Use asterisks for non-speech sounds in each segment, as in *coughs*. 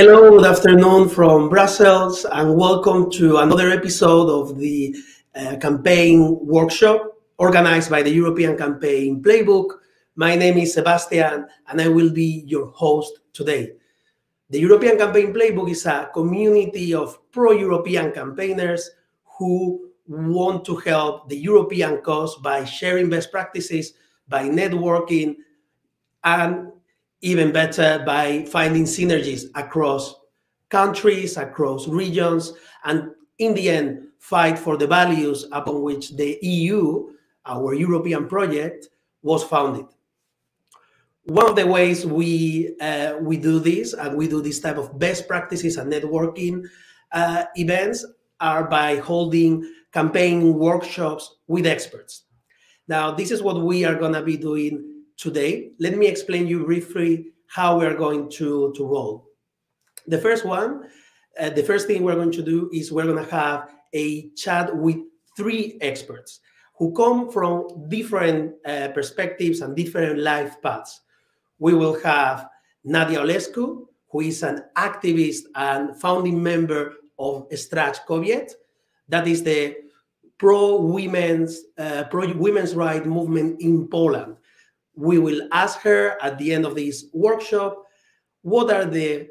Hello, good afternoon from Brussels, and welcome to another episode of the uh, campaign workshop organized by the European Campaign Playbook. My name is Sebastian, and I will be your host today. The European Campaign Playbook is a community of pro European campaigners who want to help the European cause by sharing best practices, by networking, and even better by finding synergies across countries, across regions, and in the end, fight for the values upon which the EU, our European project, was founded. One of the ways we uh, we do this, and we do this type of best practices and networking uh, events, are by holding campaign workshops with experts. Now, this is what we are going to be doing today. Let me explain you briefly how we are going to, to roll. The first one, uh, the first thing we're going to do is we're going to have a chat with three experts who come from different uh, perspectives and different life paths. We will have Nadia Olescu, who is an activist and founding member of Strajk Kobiet. That is the pro women's uh, pro women's right movement in Poland we will ask her at the end of this workshop what are the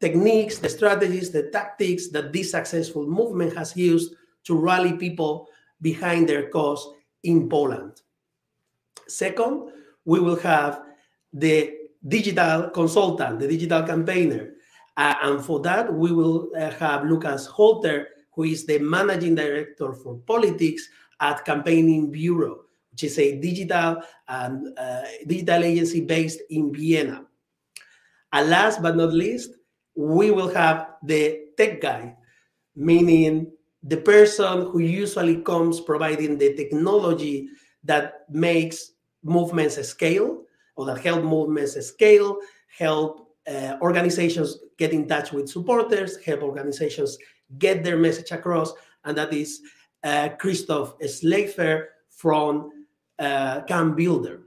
techniques, the strategies, the tactics that this successful movement has used to rally people behind their cause in Poland. Second, we will have the digital consultant, the digital campaigner. Uh, and for that, we will uh, have Lukas Holter, who is the managing director for politics at Campaigning Bureau which is a digital and uh, digital agency based in Vienna. And last but not least, we will have the tech guy, meaning the person who usually comes providing the technology that makes movements scale or that help movements scale, help uh, organizations get in touch with supporters, help organizations get their message across, and that is uh, Christoph Schleifer from uh, Builder.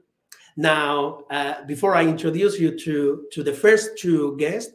Now, uh, before I introduce you to, to the first two guests,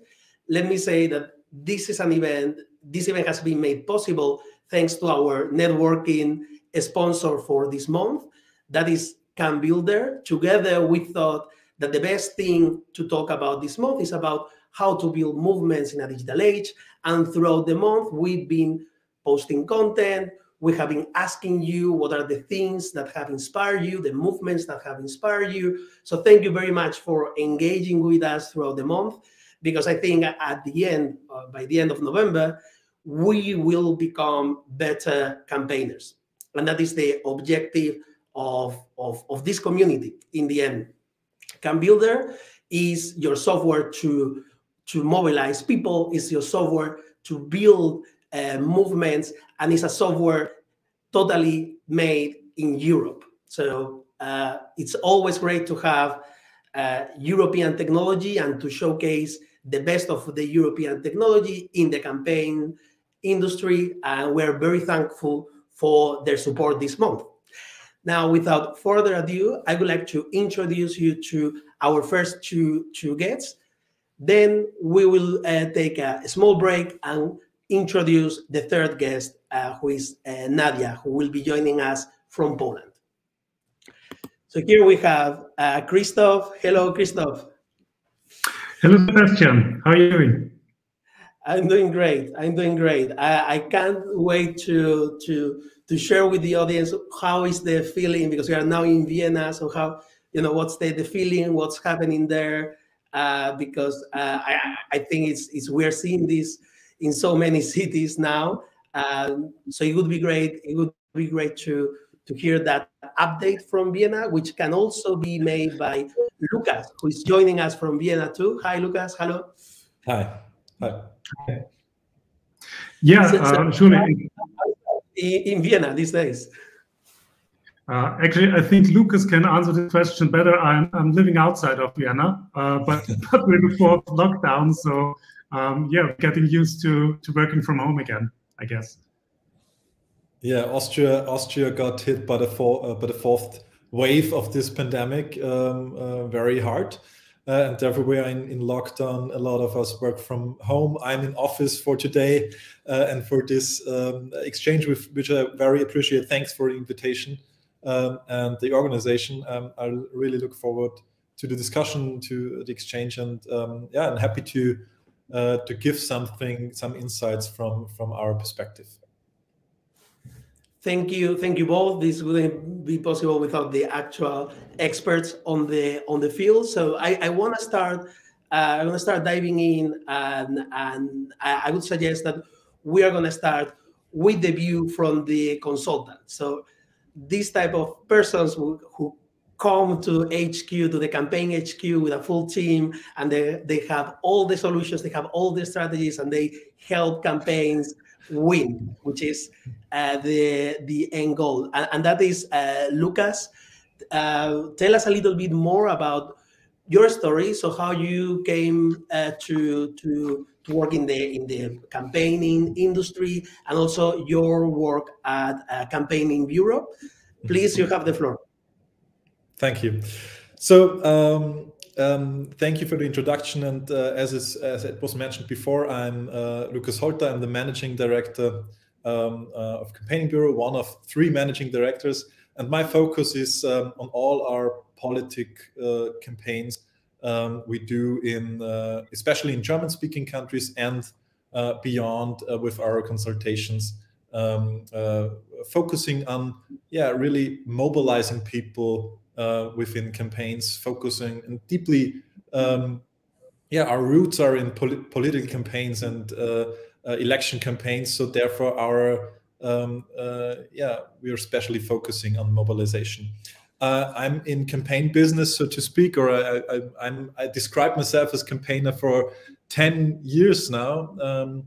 let me say that this is an event, this event has been made possible thanks to our networking sponsor for this month, that is CamBuildr. Together, we thought that the best thing to talk about this month is about how to build movements in a digital age. And throughout the month, we've been posting content, we have been asking you what are the things that have inspired you, the movements that have inspired you. So thank you very much for engaging with us throughout the month, because I think at the end, uh, by the end of November, we will become better campaigners. And that is the objective of, of, of this community in the end. CamBuildr is your software to, to mobilize people, is your software to build uh, movements, and it's a software totally made in Europe. So uh, it's always great to have uh, European technology and to showcase the best of the European technology in the campaign industry. And we're very thankful for their support this month. Now, without further ado, I would like to introduce you to our first two, two guests. Then we will uh, take a small break and introduce the third guest, uh, who is uh, Nadia, who will be joining us from Poland. So here we have uh, Christoph. Hello, Christoph. Hello, Sebastian. How are you doing? I'm doing great. I'm doing great. I, I can't wait to to to share with the audience how is the feeling because we are now in Vienna. So how you know what's the, the feeling, what's happening there? Uh, because uh, I I think it's it's we're seeing this in so many *laughs* cities now. Um, so it would be great. It would be great to to hear that update from Vienna, which can also be made by Lukas, who is joining us from Vienna too. Hi, Lukas. Hello. Hi. Hi. Yeah, so, uh, surely. In, in Vienna these days. Uh, actually, I think Lukas can answer the question better. I'm, I'm living outside of Vienna, uh, but, *laughs* but we're before lockdown, so um, yeah, getting used to to working from home again, I guess. Yeah, Austria Austria got hit by the four, uh, by the fourth wave of this pandemic um, uh, very hard. Uh, and are in, in lockdown. A lot of us work from home. I'm in office for today uh, and for this um, exchange, with, which I very appreciate. Thanks for the invitation um, and the organization. Um, I really look forward to the discussion, to the exchange, and um, yeah, I'm happy to uh, to give something, some insights from from our perspective. Thank you, thank you both. This wouldn't be possible without the actual experts on the on the field. So I, I want to start. Uh, I want to start diving in, and and I, would suggest that we are going to start with the view from the consultant. So these type of persons who, who come to HQ, to the campaign HQ with a full team, and they, they have all the solutions, they have all the strategies, and they help campaigns win, which is uh, the the end goal, and, and that is uh, Lukas. Uh, tell us a little bit more about your story. So how you came uh, to to to work in the in the campaigning industry, and also your work at campaigning bureau. Please, you have the floor. Thank you. So. Um, um, thank you for the introduction. And uh, as, is, as it was mentioned before, I'm uh, Lukas Holter. I'm the managing director um, uh, of Campaigning Bureau, one of three managing directors. And my focus is um, on all our politic uh, campaigns um, we do in, uh, especially in German-speaking countries and uh, beyond with our consultations. Um, focusing on, yeah, really mobilizing people uh, within campaigns, focusing and deeply. Um, yeah, our roots are in polit political campaigns and uh, uh, election campaigns. So therefore, our um, uh, yeah, we are especially focusing on mobilization. Uh, I'm in campaign business, so to speak, or I, I, I, describe myself as campaigner for 10 years now, um,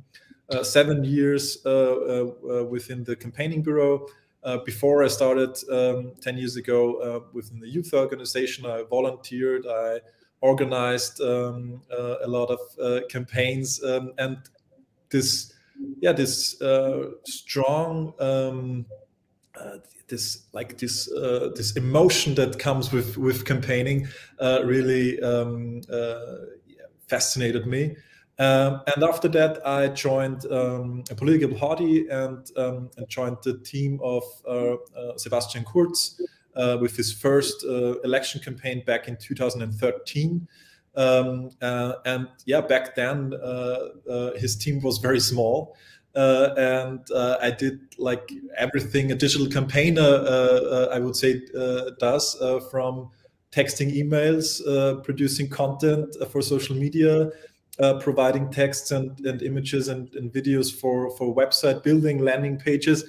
seven years within the campaigning bureau. Uh, before I started um, 10 years ago uh, within the youth organization, I volunteered, I organized um, uh, a lot of uh, campaigns, um, and this, yeah, this uh, strong, um, uh, this like this this emotion that comes with with campaigning really um, fascinated me. Um, and after that, I joined um, a political party and, um, and, joined the team of uh, uh, Sebastian Kurz uh, with his first uh, election campaign back in 2013. Um, uh, and yeah, back then uh, his team was very small. and I did like everything a digital campaigner, I would say, does from texting emails, producing content for social media, uh, providing texts and, and images and, and, videos for, for website building, landing pages.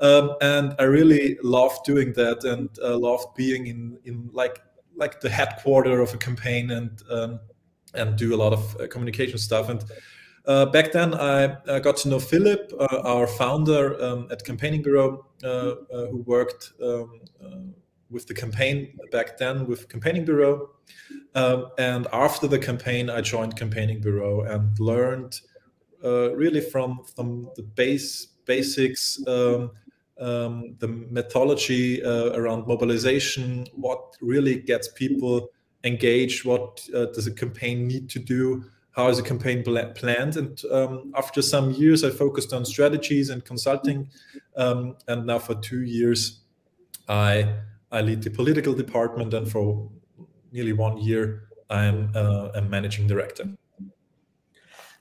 Um, and I really loved doing that and uh, loved being in, in like like the headquarter of a campaign and um, and do a lot of uh, communication stuff. And uh, back then, I, I, got to know Philip, uh, our founder um, at Campaigning Bureau, uh, who worked um, with the campaign back then with Campaigning Bureau. Um, and after the campaign, I joined Campaigning Bureau and learned uh, really from, from the base basics, um, um, the methodology uh, around mobilization, what really gets people engaged, what uh, does a campaign need to do, how is a campaign planned. And um, after some years, I focused on strategies and consulting. Um, and now for two years, I I lead the political department, and for nearly one year, I'm uh, a managing director.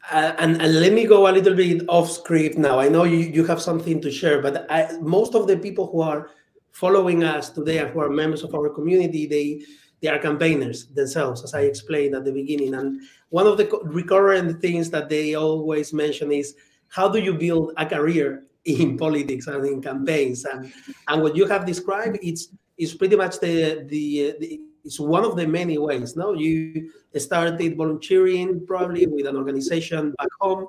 Uh, and, and, let me go a little bit off script now. I know you, you have something to share, but I, most of the people who are following us today and who are members of our community, they they are campaigners themselves, as I explained at the beginning. And one of the recurrent things that they always mention is how do you build a career in politics and in campaigns? And and what you have described, it's is pretty much the, the, the it's one of the many ways. No, you started volunteering probably with an organization back home,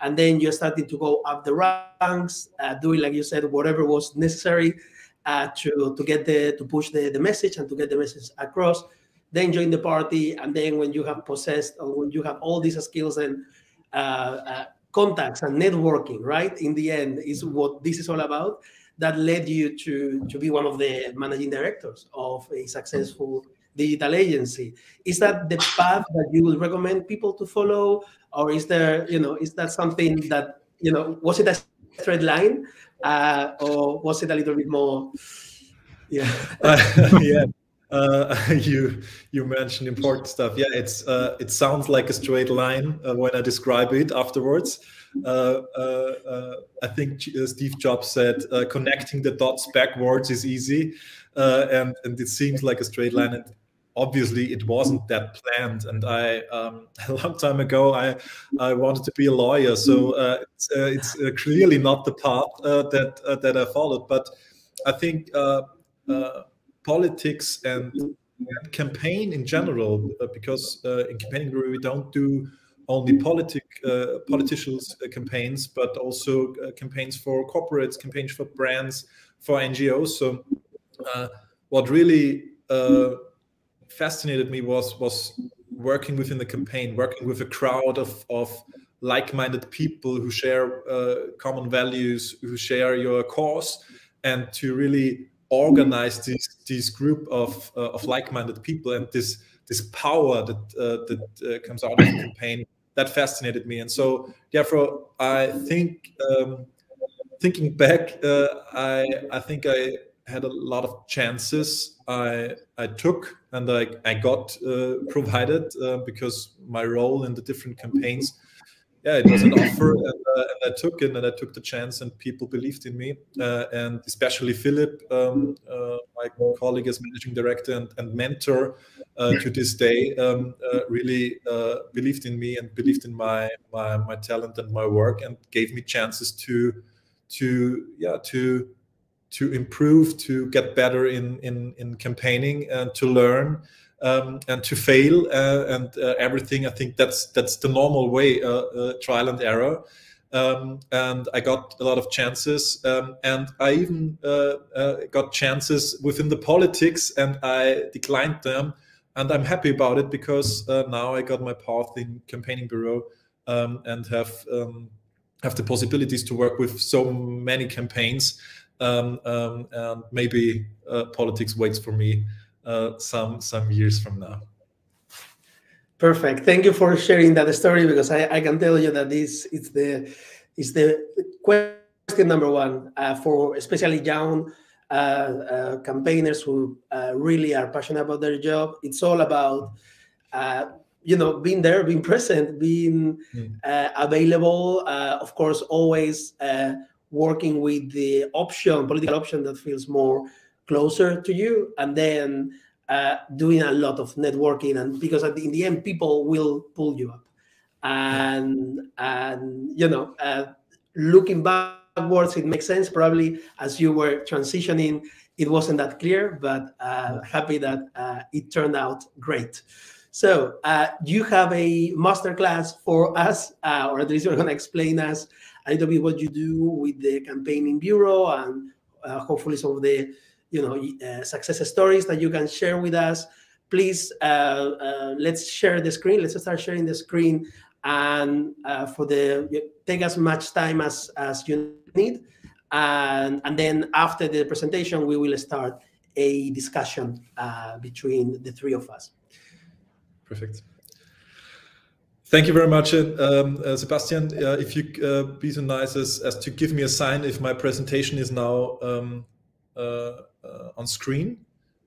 and then you started to go up the ranks, uh, doing like you said, whatever was necessary uh, to to get the to push the, the message and to get the message across. Then join the party, and then when you have possessed or when you have all these skills and uh, uh contacts and networking, right? In the end, is what this is all about that led you to to be one of the managing directors of a successful digital agency. Is that the path that you would recommend people to follow, or is there, you know, is that something that you know, was it a straight line, uh, or was it a little bit more? Yeah, uh, *laughs* yeah. Uh, *laughs* you you mentioned important stuff. Yeah, it's uh, it sounds like a straight line uh, when I describe it afterwards. Uh, uh, uh, I think uh, Steve Jobs said uh, connecting the dots backwards is easy, uh, and and it seems like a straight line. And obviously, it wasn't that planned. And I um, *laughs* a long time ago, I I wanted to be a lawyer, so it's, it's clearly not the path that that I followed. But I think politics and campaign in general, because in campaigning we don't do only politic uh, politicians uh, campaigns, but also uh, campaigns for corporates, campaigns for brands, for NGOs. So, what really fascinated me was was working within the campaign, working with a crowd of of like-minded people who share uh, common values, who share your cause, and to really organize this this group of uh, of like-minded people and this this power that uh, that comes out of the campaign that fascinated me. And so, therefore, I think um, thinking back, uh, I I think I had a lot of chances I I took and I I got uh, provided uh, because my role in the different campaigns yeah, it was an offer, and, uh, and, I took it, and I took the chance, and people believed in me, uh, and especially Philip, um, uh, my colleague as managing director and, and mentor uh, to this day, um, uh, really uh, believed in me and believed in my, my my talent and my work, and gave me chances to to yeah to to improve, to get better in in in campaigning, and to learn um, and to fail uh, and uh, everything. I think that's that's the normal way, uh, uh, trial and error. Um, and I got a lot of chances, um, and I even uh, got chances within the politics, and I declined them. And I'm happy about it because now I got my path in campaigning bureau um, and have um, have the possibilities to work with so many campaigns. Um, and maybe politics waits for me uh, some some years from now. Perfect. Thank you for sharing that story because I, I can tell you that this is the is the question number one uh, for especially young uh, uh, campaigners who uh, really are passionate about their job. It's all about uh, you know being there, being present, being mm. available. of course, always working with the option, political option that feels more closer to you and then uh, doing a lot of networking and because in the end people will pull you up. And and you know uh, looking backwards it makes sense. Probably as you were transitioning it wasn't that clear but uh, happy that uh, it turned out great. So uh, you have a masterclass for us uh, or at least you're going to explain us a little bit what you do with the campaigning bureau and hopefully some of the you know uh, success stories that you can share with us. Please uh, uh, let's share the screen. Let's start sharing the screen and for the take as much time as as you need. And and then after the presentation we will start a discussion uh, between the three of us. Perfect. Thank you very much, um, uh, Sebastian. Uh, if you be so nice as, as to give me a sign if my presentation is now um, on screen.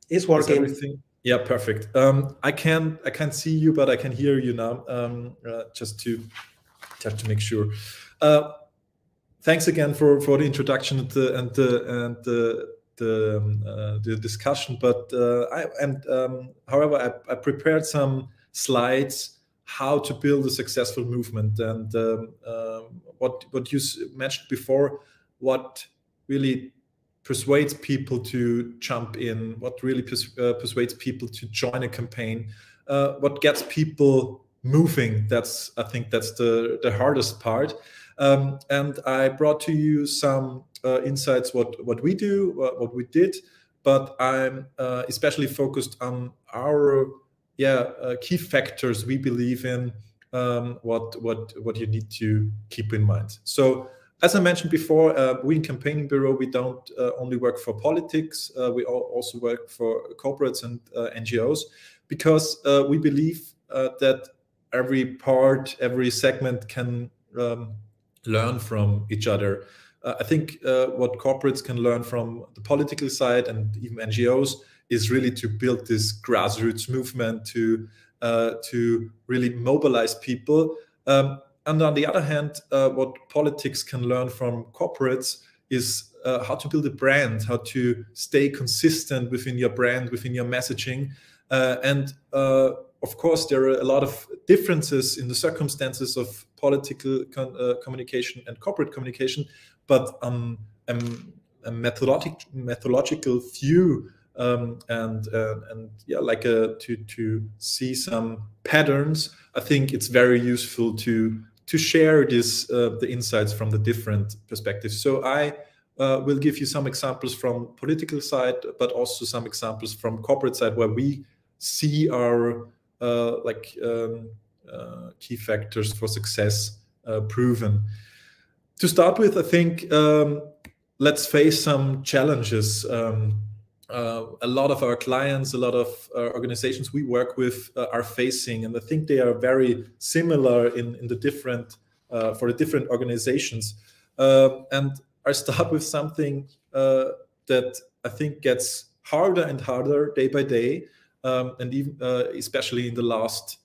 It's working. everything? Yeah, perfect. Um, I can I can't see you, but I can hear you now. Um, uh, just to just to make sure. Uh, thanks again for for the introduction and the and the and the the, um, uh, the discussion. But uh, I and um, however, I, I, prepared some slides how to build a successful movement and um, um, what what you mentioned before. What really persuades people to jump in, what really pers uh, persuades people to join a campaign, uh, what gets people moving. That's I think that's the the hardest part. Um, and I brought to you some uh, insights what what we do, what, what we did, but I'm uh, especially focused on our yeah uh, key factors we believe in. Um, what what what you need to keep in mind. So as I mentioned before, uh, we in Campaigning Bureau, we don't uh, only work for politics, uh, we also work for corporates and uh, NGOs because uh, we believe uh, that every part, every segment can um, learn from each other. I think what corporates can learn from the political side and even NGOs is really to build this grassroots movement to to really mobilize people. Um, and on the other hand, uh, what politics can learn from corporates is uh, how to build a brand, how to stay consistent within your brand, within your messaging. Uh, and uh, of course, there are a lot of differences in the circumstances of political con uh, communication and corporate communication, but um, um, a methodologic, methodological view um, and uh, and yeah, like a, to to see some patterns. I think it's very useful to to share this uh, the insights from the different perspectives. So I uh, will give you some examples from political side, but also some examples from corporate side where we see our uh, like um, uh, key factors for success uh, proven. To start with, I think um, let's face some challenges. Um, uh, a lot of our clients, a lot of uh, organizations we work with uh, are facing, and I think they are very similar in in the different uh, for the different organizations. Uh, and I start with something uh, that I think gets harder and harder day by day, um, and even especially in the last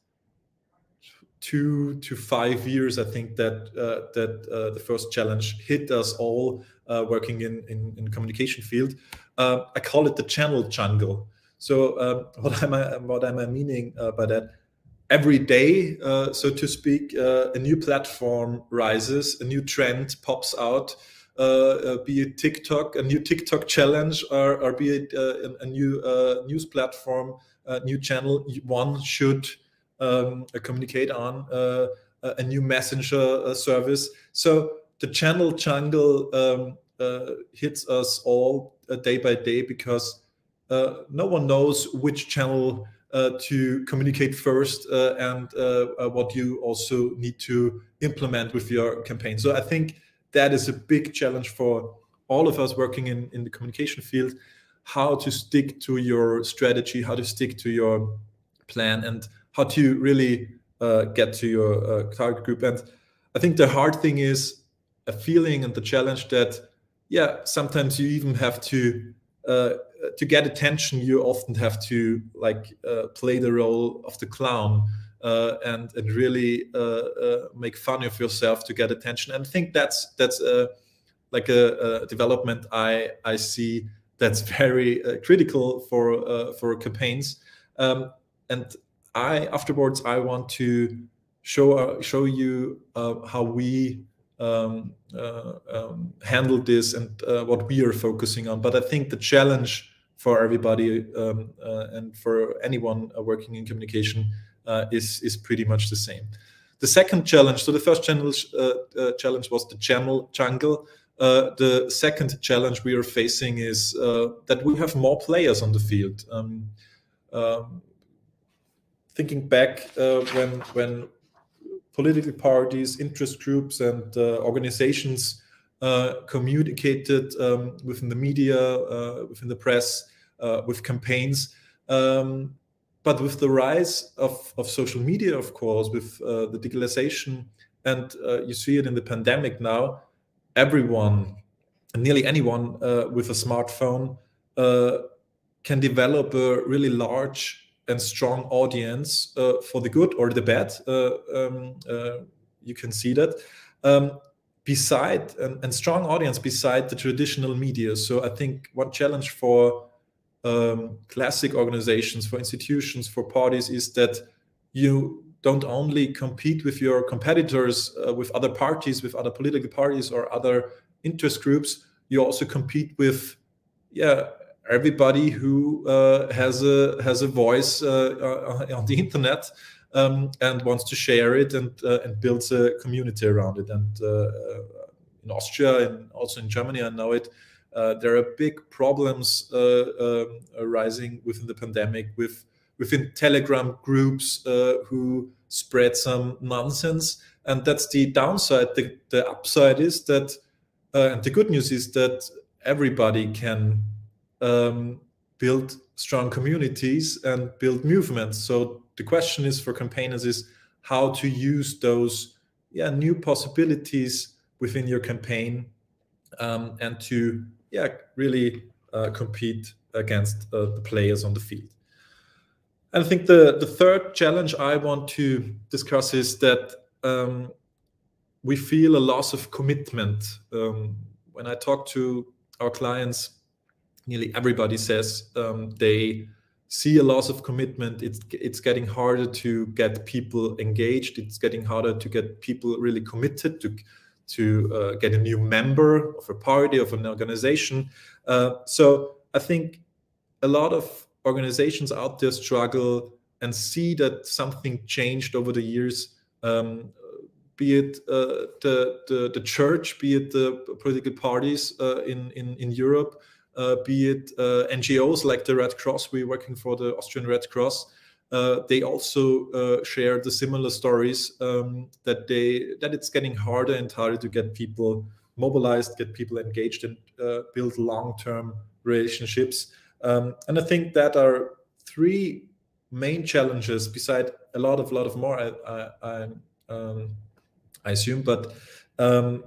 two to five years, I think that that the first challenge hit us all working in, in, in communication field. Uh, I call it the channel jungle. So um, what am I what am I meaning uh, by that? Every day, uh, so to speak, a new platform rises, a new trend pops out. be it TikTok, a new TikTok challenge, or, or be it a, new news platform, a new channel, one should um, communicate on uh, a new messenger uh, service. So the channel jungle um, uh, hits us all day by day because uh, no one knows which channel uh, to communicate first uh, and what you also need to implement with your campaign. So I think that is a big challenge for all of us working in, in the communication field how to stick to your strategy how to stick to your plan and how to really uh, get to your uh, target group. And I think the hard thing is a feeling and the challenge that, yeah, sometimes you even have to uh, to get attention. You often have to like uh, play the role of the clown. Uh, and and really uh, make fun of yourself to get attention, and I think that's that's like a, a, development I I see that's *laughs* very critical for for campaigns. Um, and I afterwards I want to show uh, show you uh, how we um, uh, um, handle this and uh, what we are focusing on. But I think the challenge for everybody um, uh, and for anyone uh, working in communication is is pretty much the same. The second challenge. So the first challenge challenge was the channel jungle. the second challenge we are facing is that we have more players on the field. Um, um, thinking back uh, when when political parties, interest groups, and uh, organizations uh, communicated um, within the media, uh, within the press, with campaigns. Um, but with the rise of, of social media, of course, with the digitalization, and you see it in the pandemic now, everyone, nearly anyone with a smartphone, can develop a really large and strong audience uh, for the good or the bad. Uh, um, uh, you can see that. Um, beside and, and, strong audience beside the traditional media. So I think one challenge for um, classic organizations, for institutions, for parties is that you don't only compete with your competitors, uh, with other parties, with other political parties or other interest groups. You also compete with, yeah, everybody who uh, has a has a voice uh, uh, on the internet um, and wants to share it and uh, and builds a community around it. And uh, in Austria and also in Germany, I know it. there are big problems um, arising within the pandemic with within Telegram groups who spread some nonsense, and that's the downside. The, the upside is that uh, and the good news is that everybody can um, build strong communities and build movements. So the question is for campaigners is how to use those yeah new possibilities within your campaign um, and to yeah really uh, compete against uh, the players on the field. And I think the the third challenge I want to discuss is that um, we feel a loss of commitment. Um, when I talk to our clients, nearly everybody says um, they see a loss of commitment. It's it's getting harder to get people engaged. It's getting harder to get people really committed to to uh, get a new member of a party of an organization. Uh, so I think a lot of organizations out there struggle and see that something changed over the years. Um, be it uh, the, the, the church, be it the political parties uh, in, in in Europe, be it uh, NGOs like the Red Cross. We're working for the Austrian Red Cross. Uh, they also uh, share the similar stories um, that they that it's getting harder and harder to get people mobilized, get people engaged, and uh, build long-term relationships. Um, and I think that are three main challenges, beside a lot of lot of more. I I, I, um, I assume, but um,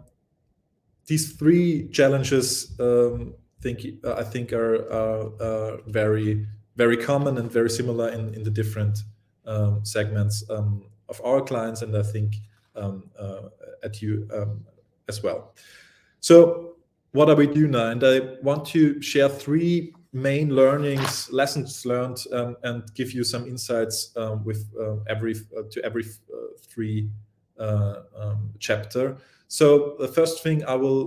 these three challenges um, think uh, I think are very very common and very similar in, in the different um, segments um, of our clients, and I think um, uh, at you um, as well. So, what are we doing now? And I want to share three main learnings, lessons learned, um, and give you some insights um, with every uh, to every uh, three uh, chapter. So, the first thing I will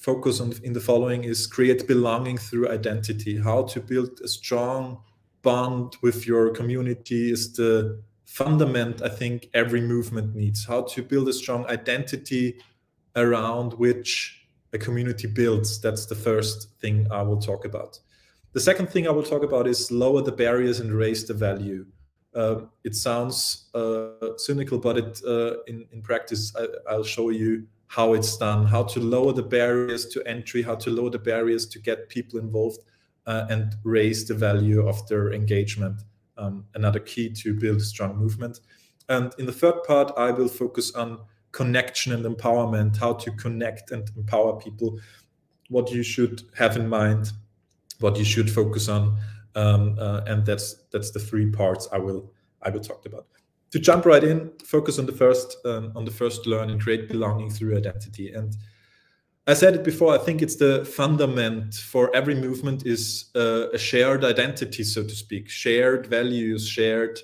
focus on in the following is create belonging through identity. How to build a strong bond with your community is the fundament I think every movement needs. How to build a strong identity around which a community builds. That's the first thing I will talk about. The second thing I will talk about is lower the barriers and raise the value. Uh, it sounds uh, cynical, but it uh, in in practice I, I'll show you how it's done, how to lower the barriers to entry, how to lower the barriers to get people involved uh, and raise the value of their engagement. Um, another key to build a strong movement. And in the third part, I will focus on connection and empowerment, how to connect and empower people, what you should have in mind, what you should focus on. Um, uh, and that's that's the three parts I will I will talk about to jump right in, focus on the first um, on the first learn and create belonging through identity. And I said it before. I think it's the fundament for every movement is uh, a shared identity, so to speak, shared values, shared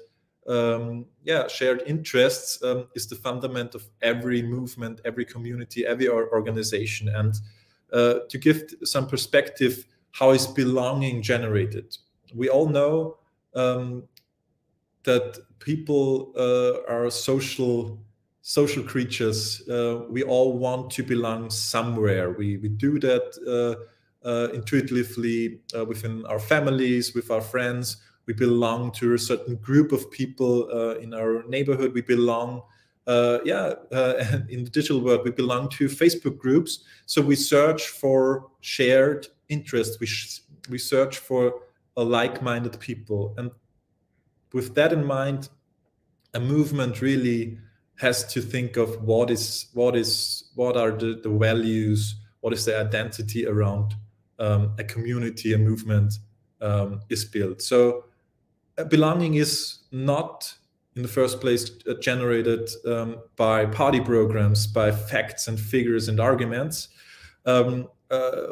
um, yeah, shared interests um, is the fundament of every movement, every community, every organization. And uh, to give some perspective, how is belonging generated? We all know um, that people uh, are social social creatures. Uh, we all want to belong somewhere. We we do that uh, uh intuitively uh, within our families, with our friends. We belong to a certain group of people uh, in our neighborhood. We belong. yeah, *laughs* in the digital world, we belong to Facebook groups. So we search for shared interests. We we search for like-minded people, and with that in mind, a movement really has to think of what is what is what are the, the values, what is the identity around um, a community, a movement um, is built. So uh, belonging is not in the first place uh, generated um, by party programs, by facts and figures and arguments. Um, uh,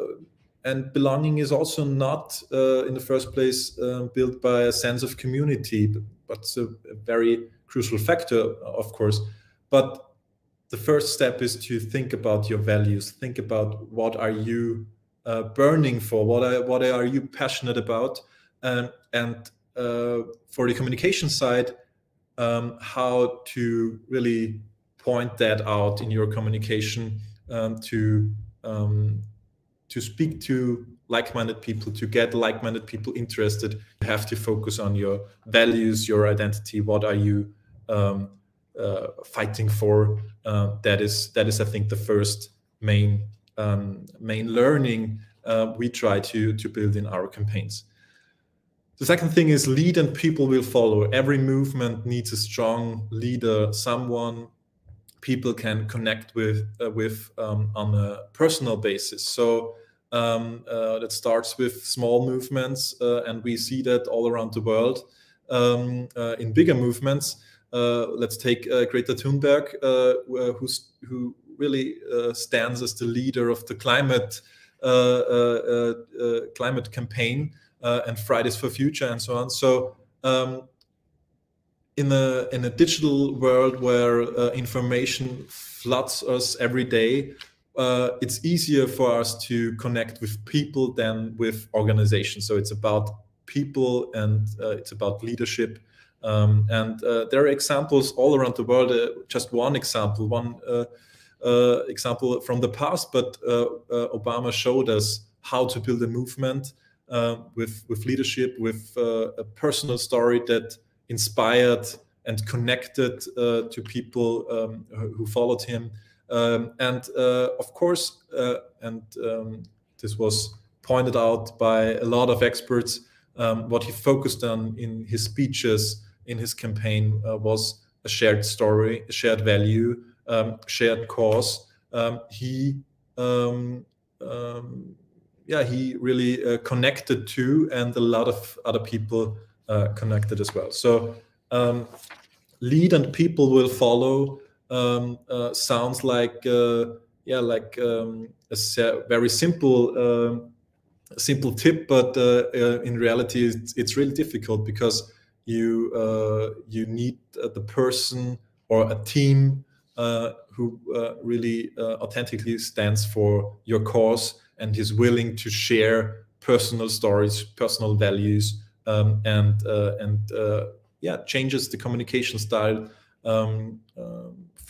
and belonging is also not uh, in the first place uh, built by a sense of community, but it's a, a very crucial factor, of course. But the first step is to think about your values. Think about what are you uh, burning for? What are what are you passionate about? Um, and uh, for the communication side, um, how to really point that out in your communication um, to um, to speak to like-minded people to get like-minded people interested you have to focus on your values your identity what are you um, uh, fighting for uh, that is that is i think the first main um, main learning uh, we try to to build in our campaigns. The second thing is lead and people will follow. Every movement needs a strong leader, someone people can connect with uh, with um, on a personal basis. So um, uh, that starts with small movements, uh, and we see that all around the world um, uh, in bigger movements. Uh, let's take uh, Greta Thunberg, who's, who really stands as the leader of the climate climate campaign and Fridays for Future and so on. So um, in a in a digital world where uh, information floods us every day, uh, it's easier for us to connect with people than with organizations. So it's about people and uh, it's about leadership. Um, and uh, there are examples all around the world. Uh, just one example, one uh, example from the past, but Obama showed us how to build a movement with with leadership, with a personal story that inspired and connected uh, to people um, who followed him. Um, and uh, of course, uh, and um, this was pointed out by a lot of experts, um, what he focused on in his speeches, in his campaign, uh, was a shared story, a shared value, um, shared cause. Um, he yeah, he really uh, connected to, and a lot of other people uh, connected as well. So um, lead and people will follow um, uh, sounds like uh, yeah like um, a very simple um, simple tip but uh, uh, in reality it's, it's, really difficult because you uh, you need the person or a team who really authentically stands for your cause and is willing to share personal stories personal values um, and and yeah changes the communication style um, uh,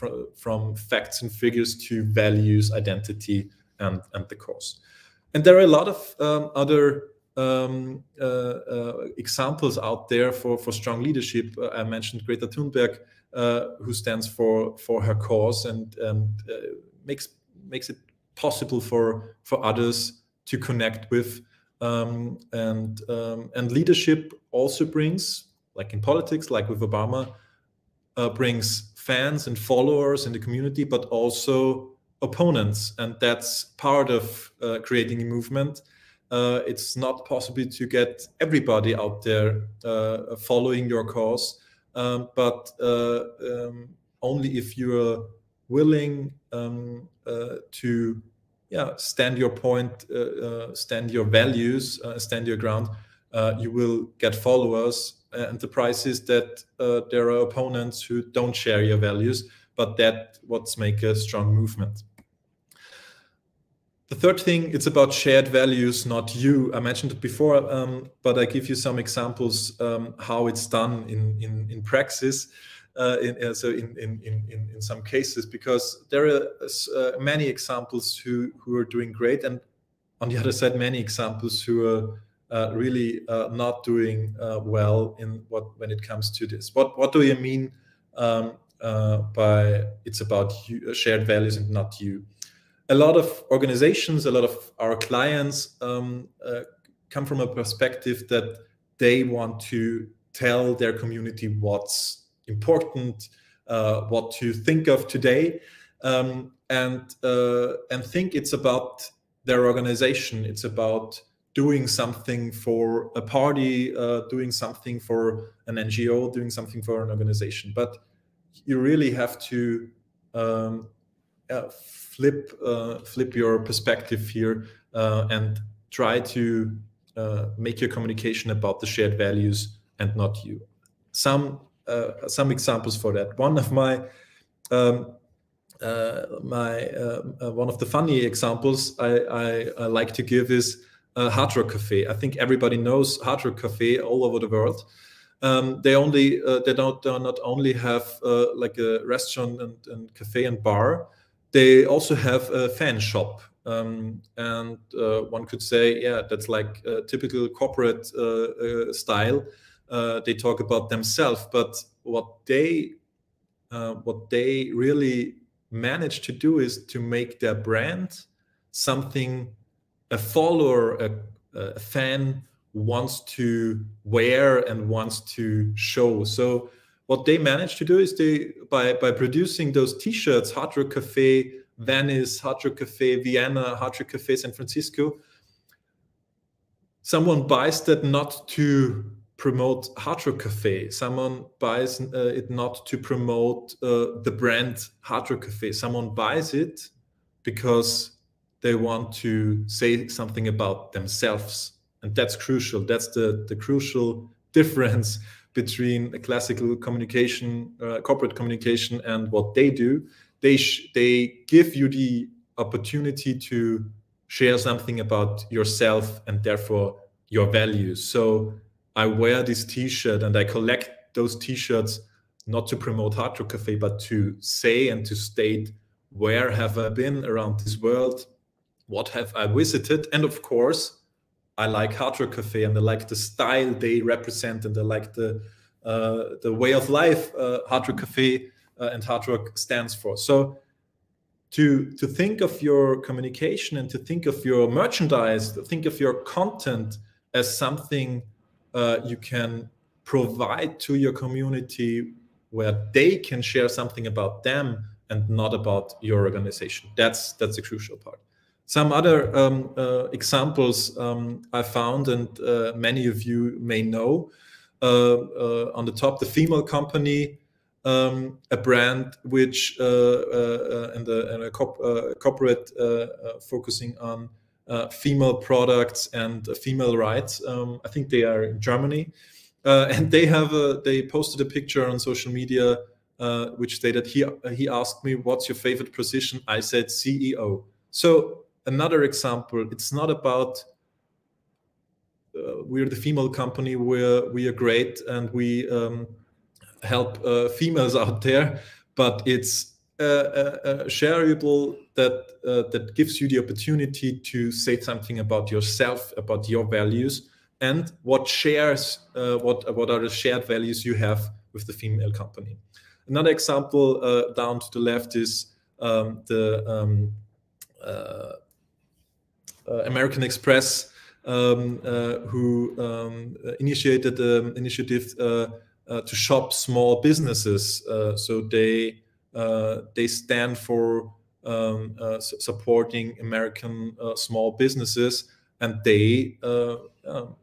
fr from facts and figures to values, identity, and and the cause. And there are a lot of um, other um, uh, uh, examples out there for for strong leadership. Uh, I mentioned Greta Thunberg, uh, who stands for for her cause and and uh, makes makes it possible for for others to connect with. Um, and um, and leadership also brings like in politics, like with Obama, uh, brings fans and followers in the community, but also opponents. And that's part of uh, creating a movement. Uh, it's not possible to get everybody out there uh, following your cause, um, but uh, um, only if you're willing um, uh, to yeah, stand your point, stand your values, stand your ground, you will get followers and the price is that uh, there are opponents who don't share your values, but that what's make a strong movement. The third thing, it's about shared values, not you. I mentioned it before, um, but I give you some examples um, how it's done in in, in praxis. Uh, in, uh, so in, in, in, in some cases, because there are uh, many examples who, who are doing great, and on the other side, many examples who are uh, really uh, not doing uh, well in what when it comes to this. What what do you mean um, uh, by it's about you, uh, shared values and not you? A lot of organizations, a lot of our clients um, uh, come from a perspective that they want to tell their community what's important, what to think of today, um, and and think it's about their organization. It's about doing something for a party, uh, doing something for an NGO, doing something for an organization. But you really have to um, uh, flip uh, flip your perspective here uh, and try to uh, make your communication about the shared values and not you. Some uh, some examples for that. One of my um, my one of the funny examples I, I, I like to give is uh, Hard Rock Cafe. I think everybody knows Hard Rock Cafe all over the world. Um, they only uh, they don't not only have uh, like a restaurant and, and, cafe and bar, they also have a fan shop. Um, and uh, one could say, yeah, that's like a typical corporate uh, uh, style. they talk about themselves, but what they what they really manage to do is to make their brand something a follower, a, a fan wants to wear and wants to show. So what they managed to do is they by by producing those T-shirts, Hard Rock Cafe Venice, Hard Rock Cafe Vienna, Hard Rock Cafe San Francisco. Someone buys that not to promote Hard Rock Cafe. Someone buys uh, it not to promote uh, the brand Hard Rock Cafe. Someone buys it because they want to say something about themselves, and that's crucial. That's the the crucial *laughs* difference between a classical communication, uh, corporate communication, and what they do. They they give you the opportunity to share something about yourself and therefore your values. So I wear this T-shirt and I collect those T-shirts not to promote Hard Rock Cafe, but to say and to state where have I been around this world, what have I visited, and of course I like Hard Rock Cafe and I like the style they represent and I like the uh, the way of life uh, Hard Rock Cafe uh, and Hard Rock stands for. So to to think of your communication and to think of your merchandise, to think of your content as something uh, you can provide to your community where they can share something about them and not about your organization. That's that's a crucial part. Some other um, uh, examples um, I found, and uh, many of you may know. Uh, uh on the top, the female company, um, a brand which uh, uh, and a, and a corporate focusing on female products and female rights. Um, I think they are in Germany, *laughs* and they have a, they posted a picture on social media which stated he he asked me what's your favorite position. I said CEO. So another example, it's not about uh, we're the female company, we're, we are great and we um, help uh, females *laughs* out there, but it's a, a, a shareable that uh, that gives you the opportunity to say something about yourself, about your values, and what shares, uh, what what are the shared values you have with the female company. Another example uh, down to the left is um, the um, uh, American Express, um, uh, who um, initiated the initiative uh, to shop small businesses. so they they stand for um, supporting American small businesses, and they um,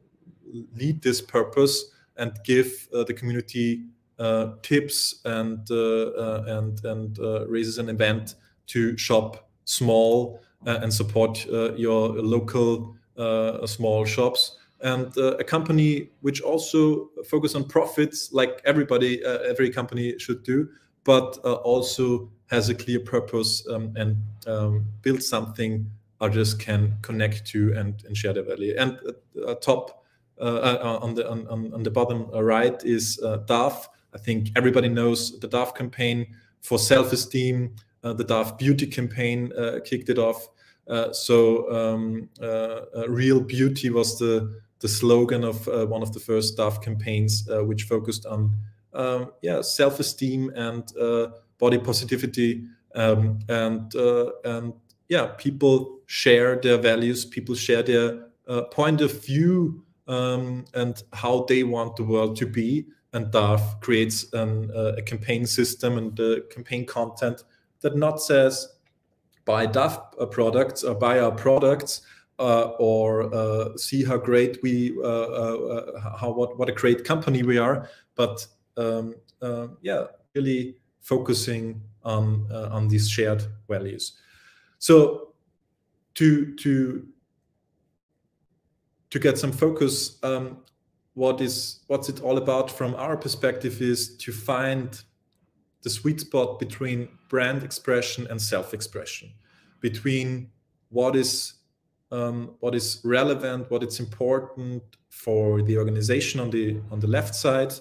lead this purpose and give the community uh, tips and uh, and and raises an event to shop small uh, and support uh, your local uh, small shops and uh, a company which also focus on profits like everybody uh, every company should do but uh, also has a clear purpose um, and um, build something others can connect to and, and share their value and top on the on, on the bottom right is Dove. I think everybody knows the Dove campaign for self-esteem. The Dove beauty campaign kicked it off uh, so um, uh, uh, real beauty was the the slogan of one of the first Dove campaigns, which focused on um, yeah self-esteem and body positivity um, and and yeah people share their values, people share their point of view um, and how they want the world to be. And Dove creates an, uh, a campaign system and the campaign content that not says buy Dove uh, products or buy our products uh, or uh, see how great we, uh, uh, how what what a great company we are. But um, yeah, really focusing on on these shared values. So to to to get some focus, um, what is what's it all about from our perspective is to find the sweet spot between brand expression and self-expression, between what is um, what is relevant, what is important for the organization on the on the left side,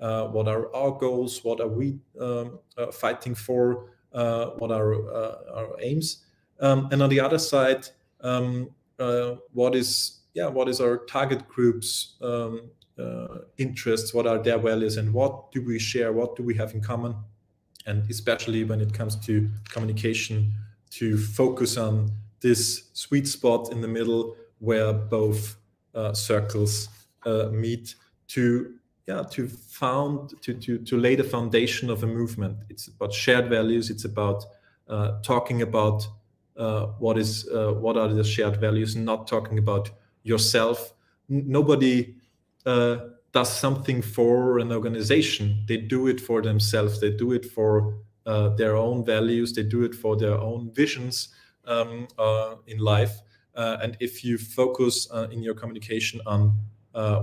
uh, what are our goals, what are we um, uh, fighting for, uh, what are uh, our aims, um, and on the other side, um, uh, what is yeah what is our target groups um, uh, interests, what are their values, and what do we share, what do we have in common and especially when it comes to communication, to focus on this sweet spot in the middle where both uh, circles uh, meet to yeah to found to, to to lay the foundation of a movement. It's about shared values. It's about uh, talking about uh, what is uh, what are the shared values not talking about yourself. N nobody uh, does something for an organization. They do it for themselves. They do it for uh, their own values. They do it for their own visions um, in life. And if you focus in your communication on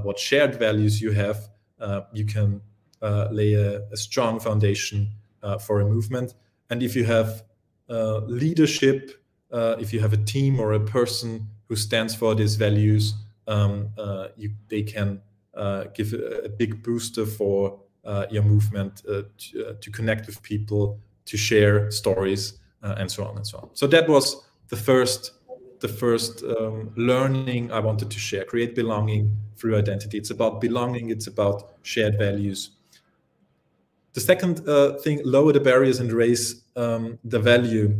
what shared values you have uh, you can uh, lay a, a, strong foundation uh, for a movement. And if you have leadership, if you have a team or a person who stands for these values, um, you, they can give a, a, big booster for your movement to, to connect with people, to share stories, and so on and so on. So that was the first the first um, learning I wanted to share create belonging through identity. It's about belonging, it's about shared values. The second uh, thing, lower the barriers and raise um, the value.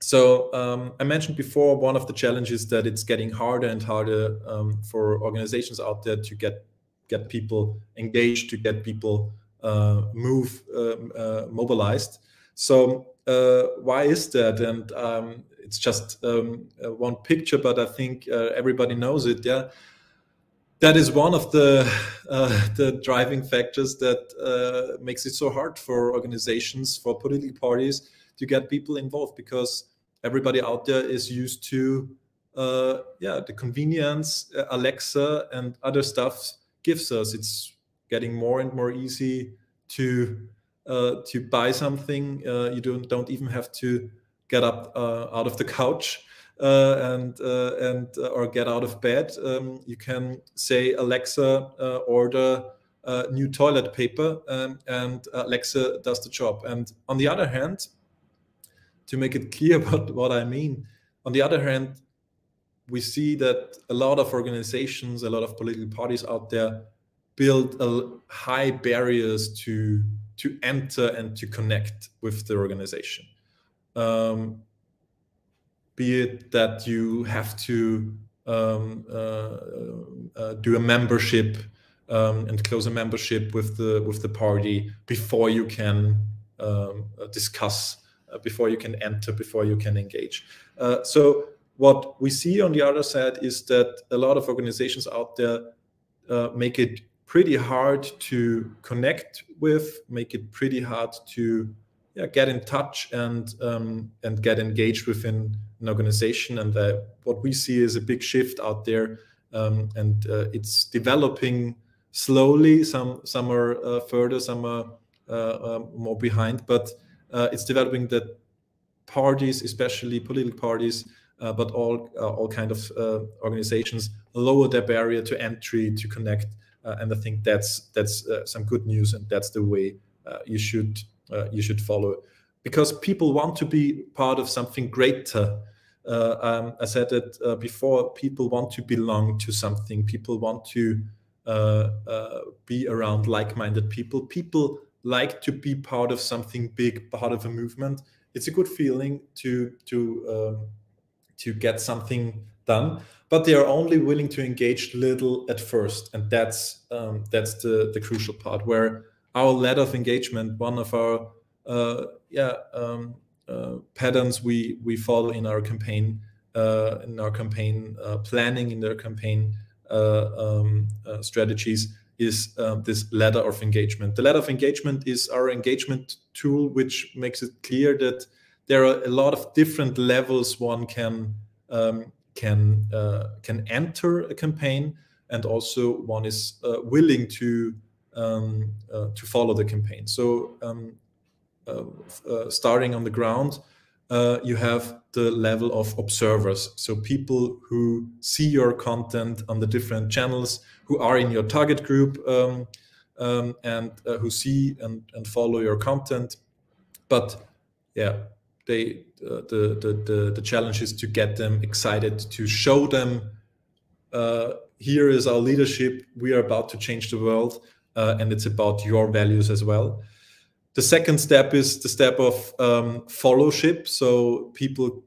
So um, I mentioned before, one of the challenges that it's getting harder and harder um, for organizations out there to get get people engaged, to get people uh, move, um, uh, mobilized. So uh, why is that? And um, it's just um, uh, one picture, but I think uh, everybody knows it. Yeah, that is one of the the driving factors that makes it so hard for organizations, for political parties to get people involved because everybody out there is used to uh, yeah the convenience Alexa and other stuff gives us. It's getting more and more easy to to buy something. you don't don't even have to get up uh, out of the couch uh, and uh, and or get out of bed, um, you can say Alexa order new toilet paper, um, and Alexa does the job. And on the other hand, to make it *laughs* clear about what I mean, on the other hand, we see that a lot of organizations, a lot of political parties out there build a high barriers to to enter and to connect with the organization um, be it that you have to um, uh, uh, do a membership um, and close a membership with the with the party before you can um, uh, discuss, uh, before you can enter, before you can engage. Uh, so what we see on the other side is that a lot of organizations out there uh, make it pretty hard to connect with, make it pretty hard to yeah, get in touch and um, and get engaged within an organization. And uh, what we see is a big shift out there, um, and uh, it's developing slowly. Some some are uh, further, some are uh, um, more behind, but uh, it's developing that parties, especially political parties, uh, but all all kind of organizations, lower their barrier to entry to connect. and I think that's that's some good news, and that's the way you should uh, you should follow because people want to be part of something greater. Uh, um, I said uh, before. People want to belong to something. People want to uh, uh, be around like-minded people. People like to be part of something big, part of a movement. It's a good feeling to to um, to get something done, but they are only willing to engage little at first, and that's um, that's the the crucial part where our ladder of engagement, one of our uh, yeah um, uh, patterns we we follow in our campaign uh, in our campaign uh, planning in their campaign uh, um, uh, strategies is um, this ladder of engagement. The ladder of engagement is our engagement tool, which makes it clear that there are a lot of different levels one can um, can can enter a campaign, and also one is willing to um, uh, to follow the campaign. So um, uh, uh, starting on the ground, uh, you have the level of observers. So people who see your content on the different channels, who are in your target group, um, um, and uh, who see and, and follow your content. But yeah, they uh, the, the the the challenge is to get them excited, to show them uh, here is our leadership. We are about to change the world uh, and it's about your values as well. the second step is the step of um, followship. So people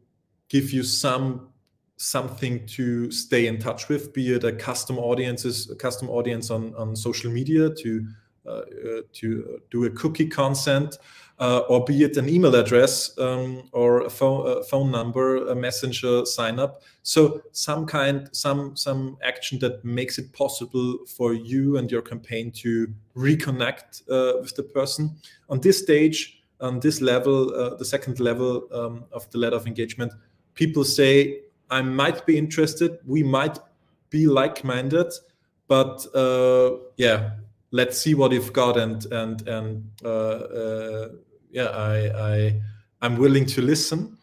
give you some something to stay in touch with, be it a custom audiences, a custom audience on, on social media to uh, uh, to do a cookie consent, uh, or be it an email address um, or a phone, a phone number, a messenger sign up. So some kind, some some action that makes it possible for you and your campaign to reconnect uh, with the person. On this stage, on this level, uh, the second level um, of the ladder of engagement, people say, "I might be interested. We might be like-minded." But uh, yeah, let's see what you've got and and and uh, uh, yeah i i i'm willing to listen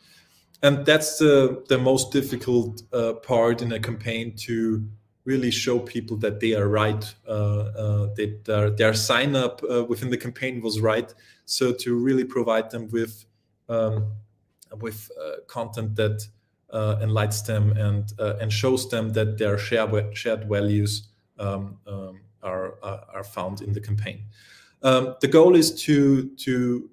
and that's the the most difficult uh, part in a campaign to really show people that they are right uh, uh, that their, their sign up uh, within the campaign was right so to really provide them with um, with content that enlightens them and and shows them that their shared shared values um, um, are, are found in the campaign. Um, the goal is to to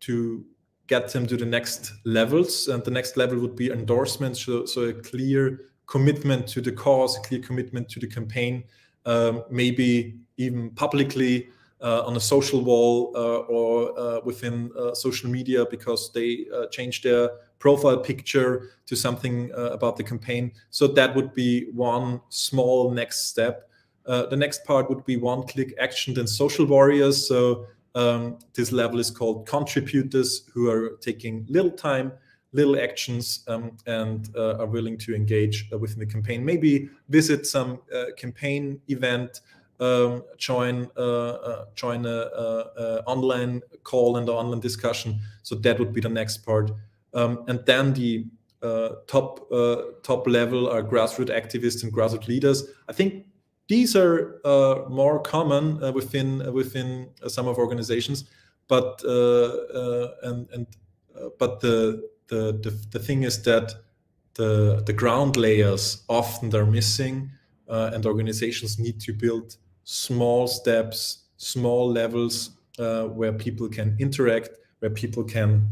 to get them to the next levels, and the next level would be endorsement. So, so a clear commitment to the cause, a clear commitment to the campaign, um, maybe even publicly uh, on a social wall uh, or uh, within uh, social media because they uh, change their profile picture to something uh, about the campaign. So that would be one small next step. The next part would be one-click action, then social warriors. So um, this level is called contributors who are taking little time, little actions, um, and uh, are willing to engage uh, within the campaign. Maybe visit some uh, campaign event, um, join uh, uh, join a, a, a, online call and online discussion. So that would be the next part, um, and then the top top level are grassroots activists and grassroots leaders. I think these are uh, more common uh, within uh, within uh, some of organizations, but uh, uh, and and but the, the the the thing is that the the ground layers often are missing, and organizations need to build small steps, small levels where people can interact, where people can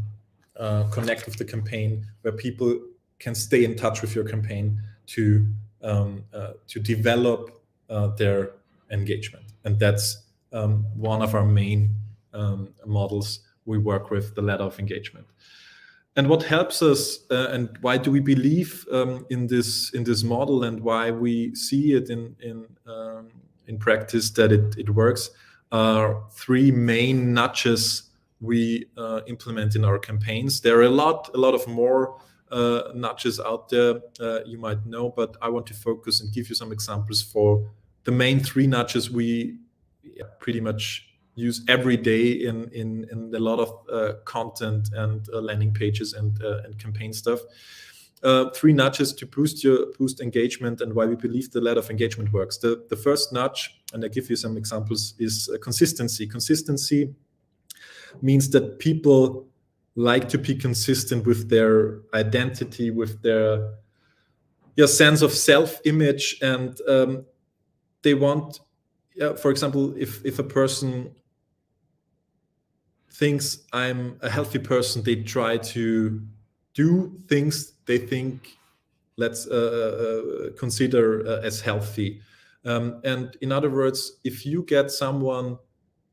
connect with the campaign, where people can stay in touch with your campaign to um, to develop uh, their engagement. And that's um, one of our main um, models we work with, the ladder of engagement. And what helps us, uh, and why do we believe um, in this in this model, and why we see it in in um, in practice that it it works, are three main nudges we uh, implement in our campaigns. There are a lot a lot of more uh, nudges out there uh, you might know, but I want to focus and give you some examples for the main three nudges we pretty much use every day in in, in a lot of uh, content and uh, landing pages and uh, and campaign stuff. Uh, three nudges to boost your boost engagement and why we believe the ladder of engagement works. The the first nudge, and I give you some examples, is uh, consistency. Consistency means that people like to be consistent with their identity, with their your sense of self-image, and um, they want, for example, if if a person thinks I'm a healthy person, they try to do things they think let's uh, uh, consider uh, as healthy. Um, and in other words, if you get someone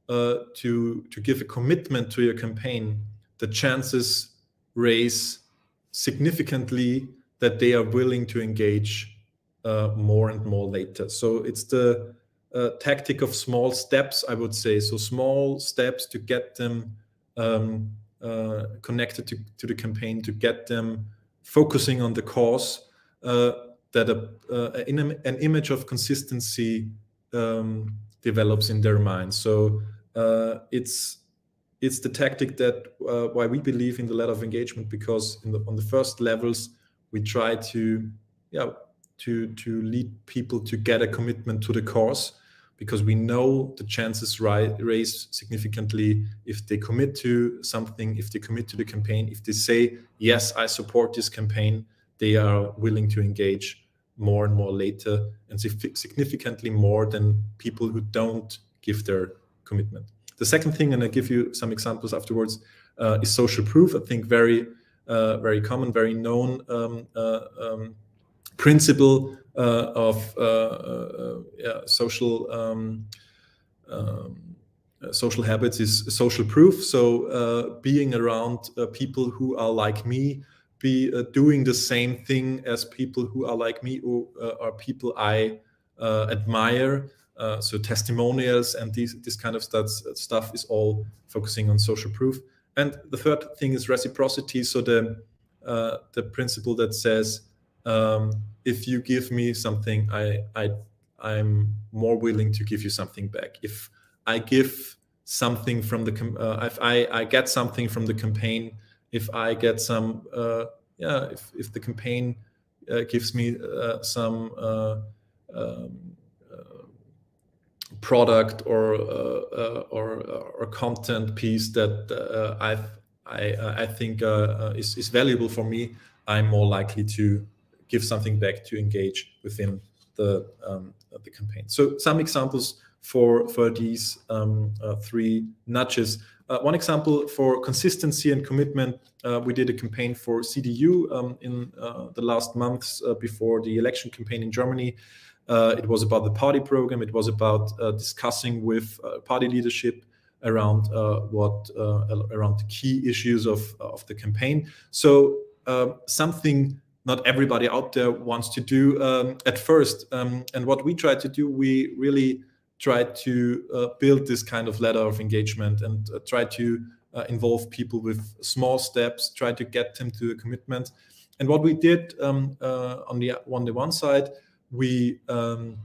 uh, to to give a commitment to your campaign, the chances raise significantly that they are willing to engage uh, more and more later. So it's the uh, tactic of small steps, I would say. So small steps to get them um, uh, connected to, to the campaign, to get them focusing on the cause, uh, that a, uh, an image of consistency um, develops in their mind. So uh, it's it's the tactic that uh, why we believe in the ladder of engagement because the, on the first levels we try to yeah to to lead people to get a commitment to the cause because we know the chances rise raise significantly if they commit to something if they commit to the campaign. If they say yes i support this campaign they are willing to engage more and more later and significantly more than people who don't give their commitment the second thing, and I give you some examples afterwards, uh, is social proof. I think very, uh, very common, very known um, uh, um, principle uh, of uh, yeah, social um, um, social habits is social proof. So being around people who are like me, be doing the same thing as people who are like me or are people I admire. Uh, so testimonials and these this kind of stuff, stuff is all focusing on social proof. And the third thing is reciprocity. So the uh, the principle that says um, if you give me something, I I I'm more willing to give you something back. If I give something from the uh, if I I get something from the campaign, if I get some uh, yeah if if the campaign uh, gives me some um, product or uh, uh, or or content piece that uh, I I I think is is valuable for me, I'm more likely to give something back to engage within the um, the campaign. So some examples for for these um, uh, three nudges. Uh, one example for consistency and commitment, uh, we did a campaign for CDU um, in the last months before the election campaign in Germany. Uh, it was about the party program. It was about uh, discussing with uh, party leadership around uh, what uh, around the key issues of of the campaign. So um, something not everybody out there wants to do um, at first. Um, and what we tried to do, we really tried to uh, build this kind of ladder of engagement and try to involve people with small steps, try to get them to a commitment. And what we did um, on the on the one side we um,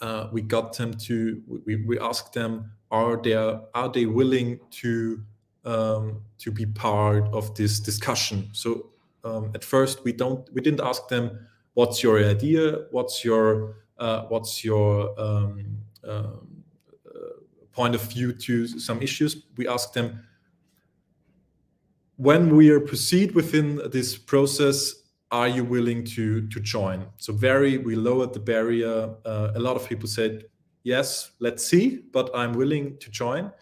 uh, we got them to we, we asked them are they are they willing to um, to be part of this discussion? So um, at first we don't we didn't ask them what's your idea? What's your uh, what's your um, um, uh, point of view to some issues? We asked them when we proceed within this process are you willing to to join? So very we lowered the barrier. Uh, a lot of people said yes let's see but i'm willing to join.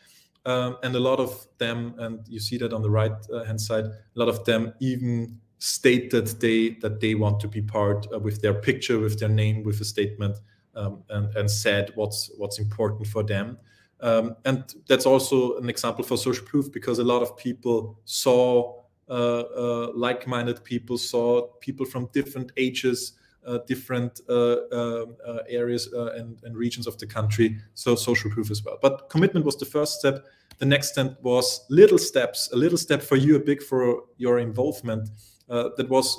Um, and a lot of them and you see that on the right uh, hand side a lot of them even stated they that they want to be part uh, with their picture with their name with a statement um, and, and said what's what's important for them. Um, and that's also an example for social proof because a lot of people saw like-minded people, saw people from different ages, uh, different areas and, and regions of the country. So social proof as well. But commitment was the first step. The next step was little steps, a little step for you, a big for your involvement. that was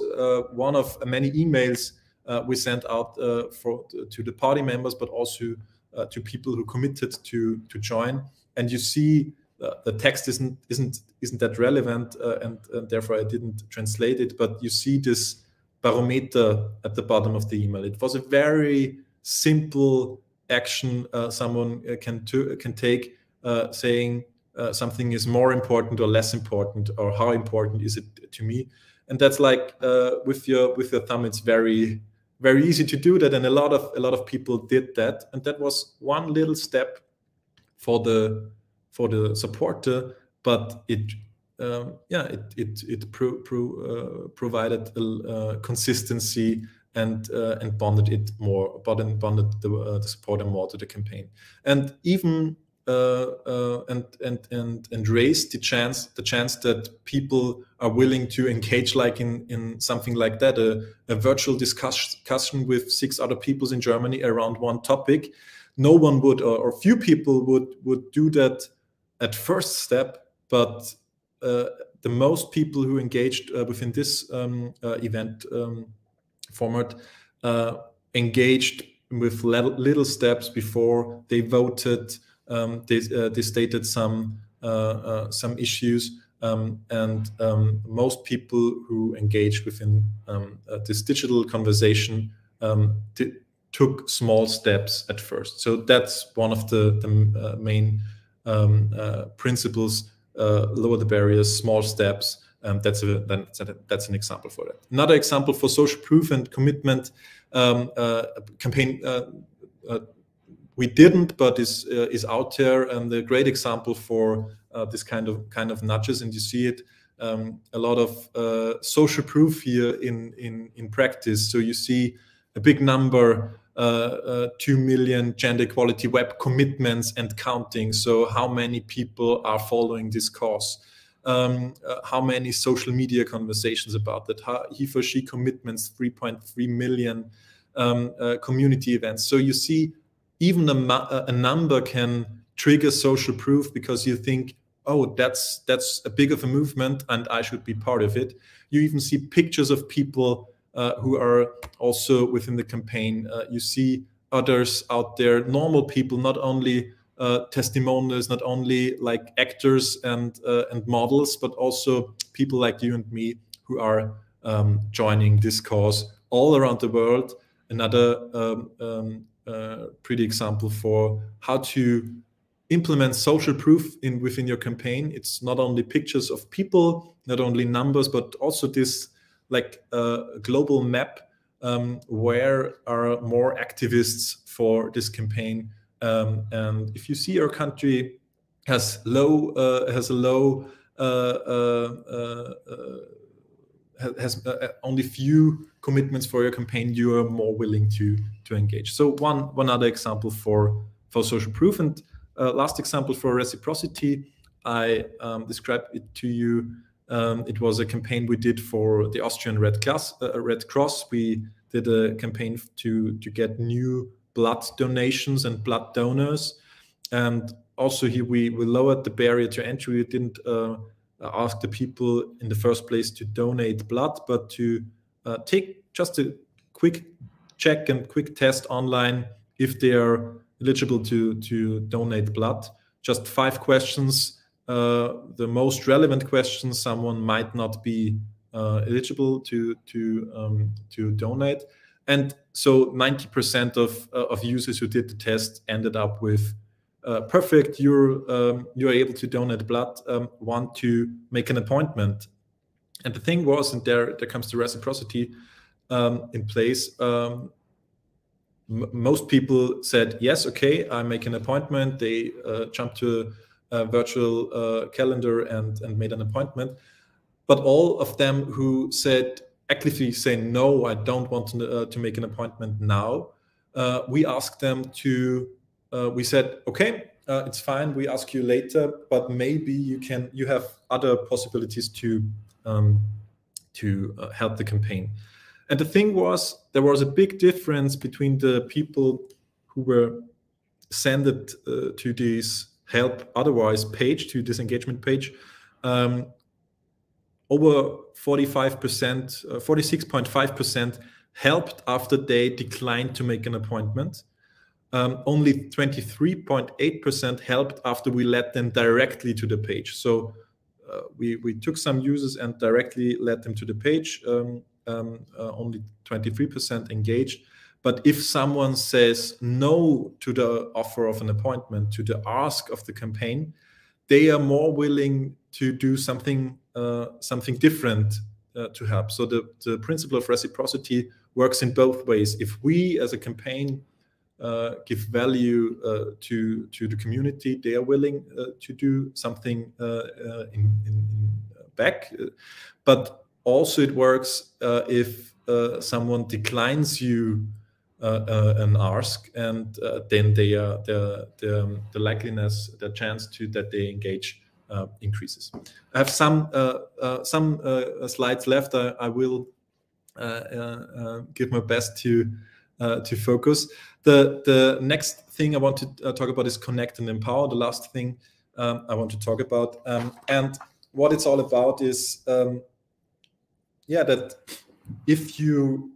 one of many emails uh, we sent out uh, for to the party members, but also uh, to people who committed to to join. And you see the text isn't isn't isn't that relevant, uh, and, and therefore I didn't translate it. But you see this barometer at the bottom of the email. It was a very simple action uh, someone uh, can can take, uh, saying uh, something is more important or less important, or how important is it to me. And that's like uh, with your with your thumb. It's very very easy to do that, and a lot of a lot of people did that. And that was one little step for the for the supporter, but it um, yeah it it it pro, pro, uh, provided uh, consistency and uh, and bonded it more, bonded bonded the, uh, the supporter more to the campaign, and even uh, uh, and and and and raised the chance the chance that people are willing to engage like in in something like that a, a virtual discussion with six other peoples in Germany around one topic. No one would or, or few people would would do that at first step, but uh, the most people who engaged uh, within this um, uh, event um, format uh, engaged with little steps before they voted. Um, they, uh, they, stated some uh, some issues, um, and um, most people who engaged within um, this digital conversation took small steps at first. So that's one of the, the main um, uh, principles, uh, lower the barriers, small steps. Um, that's a that's, a, that's an example for that. Another example for social proof and commitment um, uh, campaign we didn't, but is uh, is out there and a great example for uh, this kind of kind of nudges. And you see it um, a lot of uh, social proof here in in in practice. So you see a big number. Uh, uh, 2 million gender equality web commitments and counting. So, how many people are following this cause? Um, uh, how many social media conversations about that? How, he for she commitments, 3.3 million um, uh, community events. So you see, even a, a number can trigger social proof because you think, oh, that's that's a big of a movement and I should be part of it. You even see pictures of people who are also within the campaign. Uh, you see others out there, normal people, not only uh, testimonials, not only like actors and uh, and models, but also people like you and me who are um, joining this cause all around the world. Another um, um, uh, pretty example for how to implement social proof in within your campaign. It's not only pictures of people, not only numbers, but also this like uh, global map um, where are more activists for this campaign. Um, and if you see your country has low uh, has a low uh, uh, uh, uh has only few commitments for your campaign, you are more willing to to engage. So one one other example for for social proof and last example for reciprocity, I um, it to you um, it was a campaign we did for the Austrian Red, Class, uh, Red Cross. We did a campaign to to get new blood donations and blood donors, and also here we, we lowered the barrier to entry. We didn't uh, ask the people in the first place to donate blood, but to uh, take just a quick check and quick test online if they are eligible to to donate blood. Just five questions uh, the most relevant questions someone might not be uh, eligible to to um, to donate. And so 90% of uh, of users who did the test ended up with uh, perfect you're um, you're able to donate blood um, want to make an appointment. And the thing was and there there comes the reciprocity um, in place um, most people said yes okay i make an appointment. They uh, jump to uh, virtual uh, calendar and, and made an appointment. But all of them who said actively say, no, I don't want to, uh, to make an appointment now, uh, we asked them to, uh, we said, okay, uh, it's fine, we ask you later, but maybe you can, you have other possibilities to, um, to help the campaign. And the thing was, there was a big difference between the people who were sent it to these help otherwise page to this engagement page um, over 45% uh, 46.5% helped after they declined to make an appointment. Um, only 23.8% helped after we led them directly to the page. So uh, we, we took some users and directly led them to the page. Um, um uh, only 23% engaged but if someone says no to the offer of an appointment, to the ask of the campaign, they are more willing to do something uh, something different uh, to help. So the, the principle of reciprocity works in both ways. If we as a campaign uh, give value uh, to to the community, they are willing uh, to do something uh, in, in, back. But also it works if someone declines you Uh, uh, an ask, and uh, then they uh, the the um, the likeliness, the chance to that they engage increases. I have some some slides left. I, I will give my best to to focus. The the next thing I want to talk about is connect and empower. The last thing um, I want to talk about, um, and what it's all about is um, yeah that if you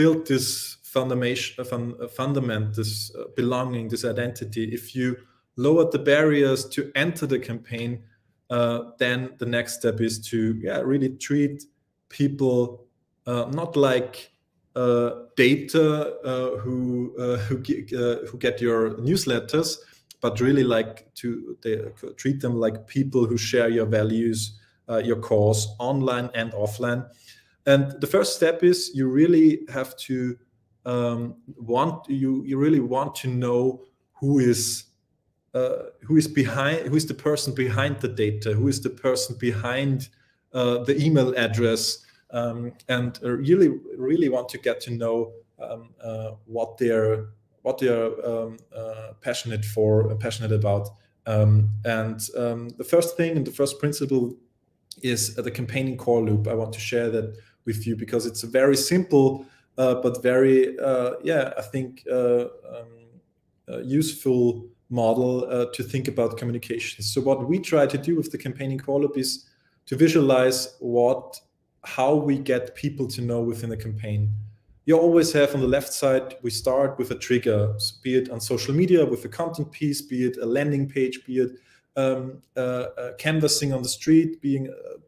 build this fundamental, fundament, this uh, belonging, this identity, if you lower the barriers to enter the campaign, uh, then the next step is to yeah really treat people uh, not like uh, data uh, who uh, who, who get your newsletters, but really like to treat them like people who share your values, your cause, online and offline. And the first step is you really have to um, want you you really want to know who is uh, who is behind who is the person behind the data who is the person behind uh, the email address um, and really really want to get to know um, uh, what they're what they're um, uh, passionate for passionate about. Um, and um, the first thing and the first principle is the campaigning core loop. I want to share that with you because it's a very simple uh, but very uh, yeah i think um, useful model uh, to think about communications. So what we try to do with the campaigning loop is to visualize what how we get people to know within a campaign. You always have on the left side, we start with a trigger, be it on social media with a content piece, be it a landing page, be it um, uh, uh, canvassing on the street, being uh,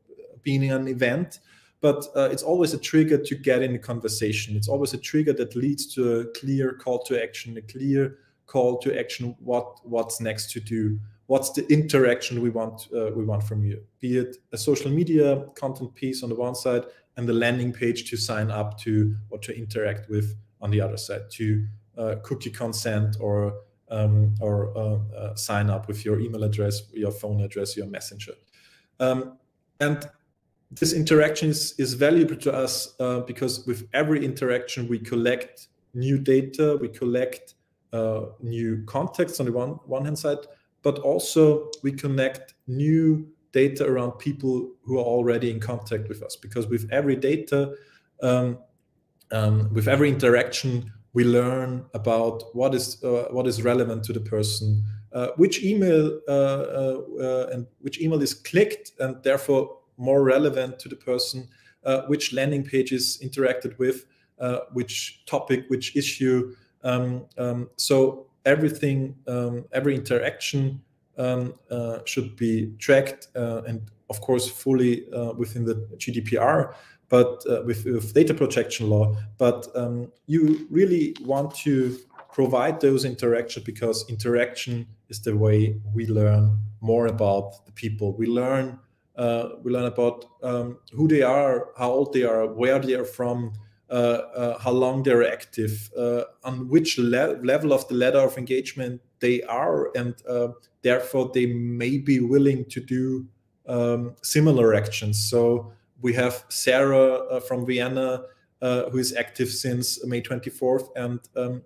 being an event. But uh, it's always a trigger to get in a conversation. It's always a trigger that leads to a clear call to action, a clear call to action what what's next to do. What's the interaction we want uh, we want from you? Be it a social media content piece on the one side and the landing page to sign up to or to interact with on the other side to uh, cookie consent or um, or uh, uh sign up with your email address your phone address your messenger. Um, and this interaction is, is valuable to us uh, because with every interaction we collect new data we collect uh, new contexts on the one, one hand side, but also we connect new data around people who are already in contact with us. Because with every data, um, um, with every interaction, we learn about what is uh, what is relevant to the person, uh, which email uh, uh, and which email is clicked and therefore more relevant to the person, which landing page is interacted with, which topic, which issue, um, um, so everything, um, every interaction um, uh, should be tracked uh, and, of course, fully uh, within the GDPR, but uh, with, with, data protection law. But um, you really want to provide those interactions because interaction is the way we learn more about the people. We learn uh, we learn about um, who they are, how old they are, where they are from, uh, uh, how long they're active, uh, on which le level of the ladder of engagement they are, and therefore they may be willing to do um, similar actions. So we have Sarah from Vienna, who is active since May 24th, and um,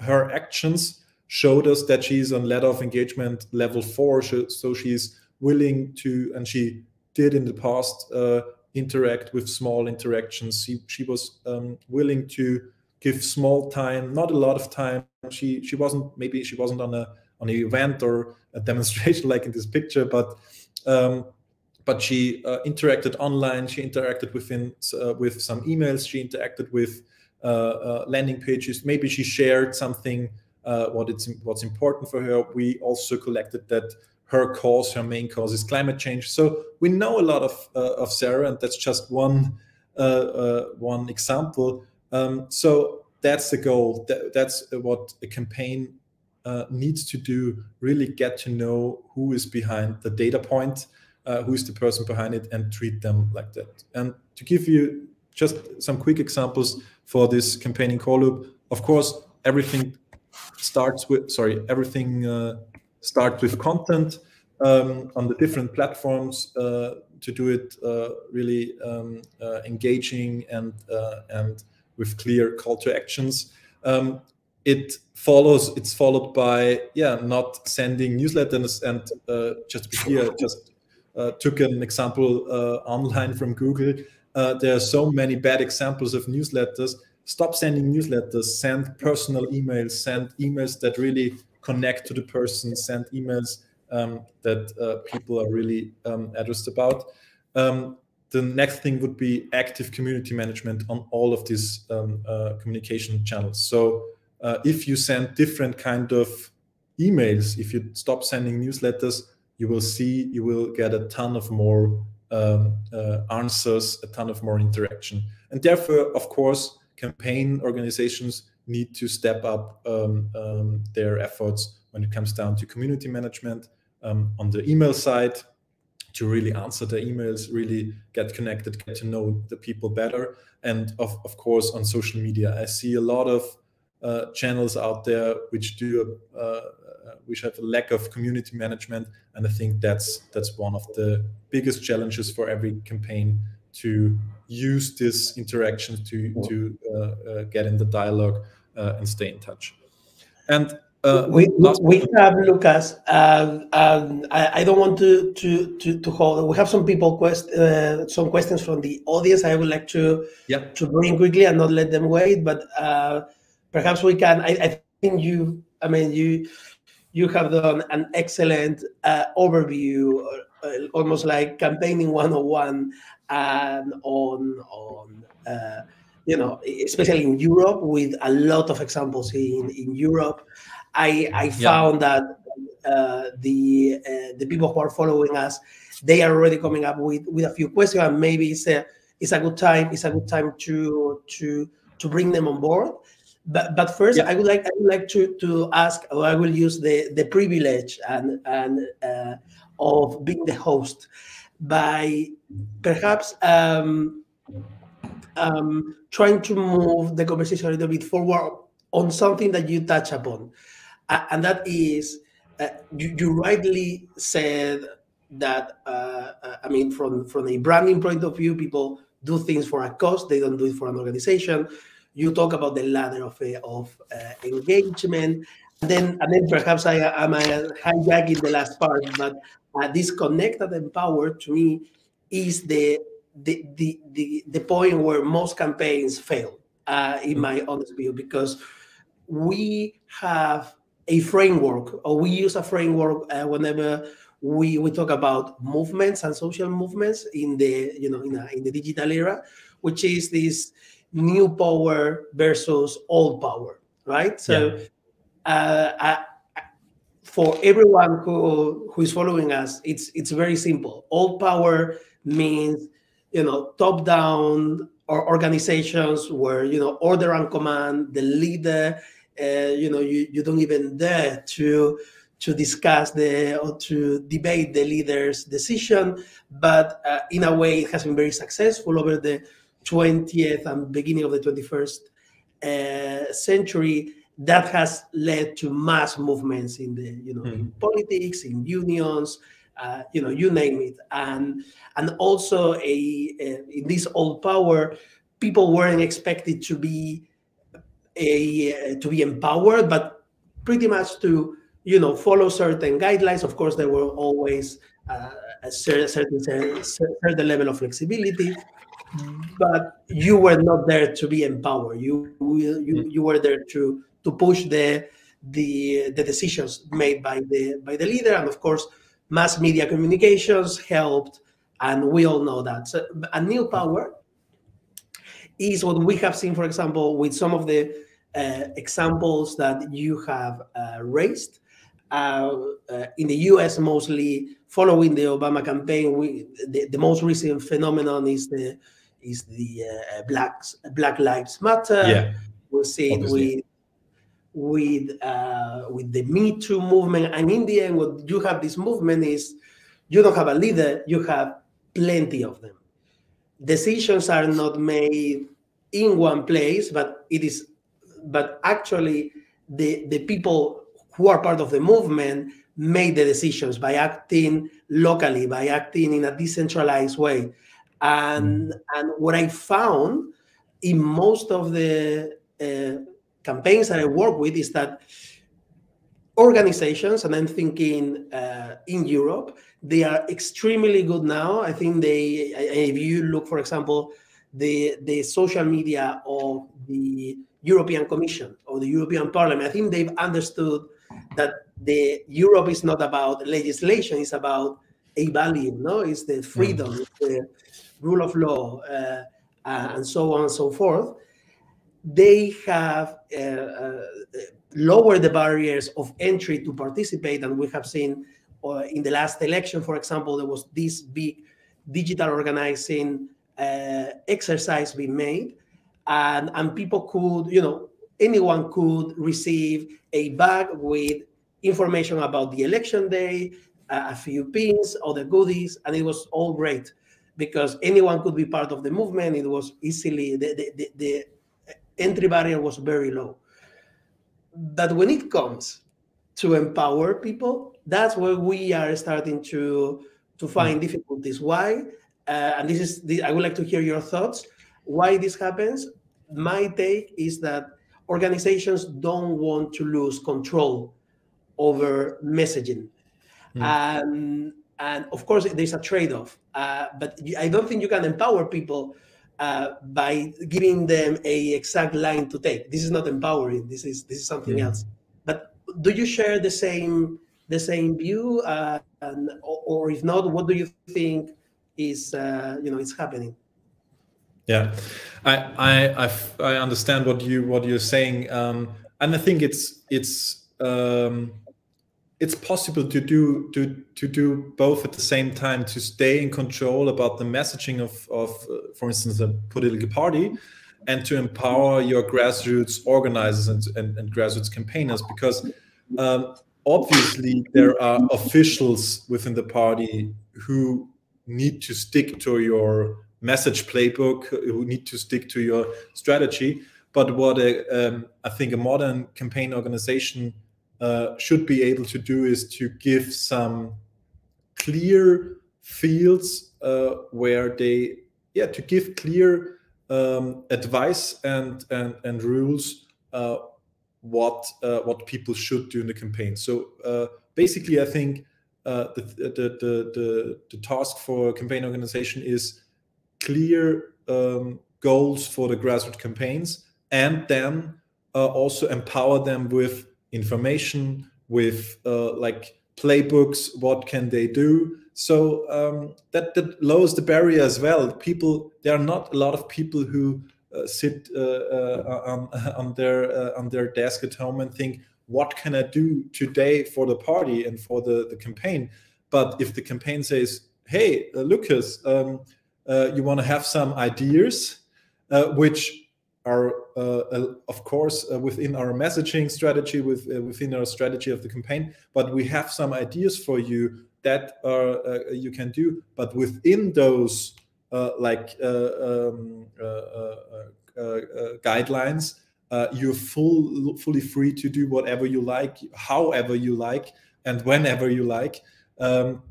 her actions showed us that she's on ladder of engagement level four. So she's willing to, and she did in the past, uh, interact with small interactions. She, she was um, willing to give small time, not a lot of time. She she wasn't maybe she wasn't on a on an event or a *laughs* demonstration like in this picture, but um, but she uh, interacted online. She interacted within uh, with some emails. She interacted with uh, uh landing pages. Maybe she shared something uh, what it's what's important for her. We also collected that her cause, her main cause is climate change. So we know a lot of uh, of Sarah, and that's just one uh, uh, one example. Um, so that's the goal. That, that's what a campaign uh, needs to do. Really get to know who is behind the data point, uh, who is the person behind it, and treat them like that. And to give you just some quick examples for this campaigning core loop, of course, everything starts with sorry, everything uh, start with content um, on the different platforms uh, to do it uh, really um, uh, engaging and uh, and with clear call to actions. Um, it follows. It's followed by yeah, not sending newsletters and uh, just be clear, *laughs* just uh, took an example online from Google. there are so many bad examples of newsletters. Stop sending newsletters. Send personal emails. Send emails that really connect to the person, send emails um, that uh, people are really um, addressed about. Um, the next thing would be active community management on all of these um, uh, communication channels. So uh, if you send different kind of emails, if you stop sending newsletters, you will see you will get a ton of more um, uh, answers, a ton of more interaction, and therefore, of course, campaign organizations need to step up um, um, their efforts when it comes down to community management um, on the email side to really answer the emails, really get connected, get to know the people better. And of, of course, on social media, I see a lot of uh, channels out there which do uh, uh, which have a lack of community management, and I think that's that's one of the biggest challenges for every campaign to use this interaction to to uh, uh, get in the dialogue and stay in touch. And uh, we, we have Lukas. Um, um, I, I, don't want to, to to to hold. We have some people quest uh, some questions from the audience. I would like to yeah. to bring quickly and not let them wait. But uh, perhaps we can. I, I, think you. I mean you. You have done an excellent uh, overview, uh, almost like campaigning 101, and on on uh, you know, especially in Europe, with a lot of examples in in Europe. I, I found yeah. that uh, the uh, the people who are following us, they are already coming up with, with a few questions, and maybe it's a it's a good time it's a good time to to to bring them on board. But but first, yeah. I would like I would like to to ask, or I will use the the privilege and and uh, of being the host by perhaps um, um, trying to move the conversation a little bit forward on something that you touch upon and that is uh, you, you, rightly said that uh, uh, I mean from from a branding point of view, people do things for a cost; they don't do it for an organization. You talk about the ladder of uh, of uh, engagement, and then and then perhaps I am hijacking the last part, but uh, this connect and empower to me is the the the the, the point where most campaigns fail, in my honest view, because we have a framework, or we use a framework uh, whenever we, we talk about movements and social movements in the you know in, a, in the digital era, which is this new power versus old power, right? So, yeah. uh, I, for everyone who who is following us, it's it's very simple. Old power means you know top down or organizations where you know order and command the leader uh, you know you, you don't even dare to to discuss the or to debate the leader's decision but uh, in a way it has been very successful over the 20th and beginning of the 21st uh, century that has led to mass movements in the you know mm. in politics in unions uh, you know you name it and and also a, a in this old power people weren't expected to be a, to be empowered, but pretty much to you know follow certain guidelines. Of course, there were always uh, a certain certain certain level of flexibility, but you were not there to be empowered. You you you were there to to push the the the decisions made by the by the leader, and of course, mass media communications helped, and we all know that. So, a new power is what we have seen, for example, with some of the uh, examples that you have uh, raised. Uh, in the US, mostly following the Obama campaign, we, the, the most recent phenomenon is the is the Black Black Lives Matter. Yeah, we see it with with uh, with the Me Too movement. And in the end, what you have this movement is you don't have a leader, you have plenty of them. Decisions are not made in one place, but it is but actually the the people who are part of the movement made the decisions by acting locally, by acting in a decentralized way. And and what I found in most of the uh, campaigns that I work with is that organizations, and I'm thinking uh, in Europe, they are extremely good now. I think they, if you look, for example, the the social media of the European Commission or the European Parliament. I think they've understood that the Europe is not about legislation; it's about a value. No, it's the freedom, mm. the rule of law, uh, uh, and so on and so forth. They have uh, uh lowered the barriers of entry to participate, and we have seen uh, in the last election, for example, there was this big digital organizing uh, exercise being made and and people could you know anyone could receive a bag with information about the election day a few pins, other goodies, and it was all great because anyone could be part of the movement. It was easily the, the, the, the entry barrier was very low. But when it comes to empower people, that's where we are starting to to find difficulties. Why? Uh, and this is the, I would like to hear your thoughts. Why this happens? My take is that organizations don't want to lose control over messaging. Mm. Um, and of course, there's a trade off. Uh, but I don't think you can empower people uh, by giving them a exact line to take. This is not empowering. This is this is something else. But do you share the same the same view? Uh, and, or, or, if not, what do you think is uh, you know is happening? Yeah, I, I I I understand what you what you're saying, um, and I think it's it's um, it's possible to do to to do both at the same time to stay in control about the messaging of of uh, for instance a political party and to empower your grassroots organizers and, and, and grassroots campaigners because um, obviously there are officials within the party who need to stick to your message playbook who need to stick to your strategy. But what a, um, i think a modern campaign organization uh, should be able to do is to give some clear fields uh, where they yeah to give clear um, advice and and and rules uh, what uh, what people should do in the campaign. So uh, basically i think the, the, the the the task for campaign organization is clear um, goals for the grassroots campaigns and then also empower them with information with uh, like playbooks what can they do? So um, that that lowers the barrier as well. People there are not a lot of people who uh, sit uh, uh on, *laughs* on their uh, on their desk at home and think what can i do today for the party and for the the campaign? But if the campaign says hey uh, Lukas um, you want to have some ideas which are uh, of course uh, within our messaging strategy with uh, within our strategy of the campaign but we have some ideas for you that are, uh, you can do but within those uh, like uh, um, guidelines you're full fully free to do whatever you like however you like and whenever you like um,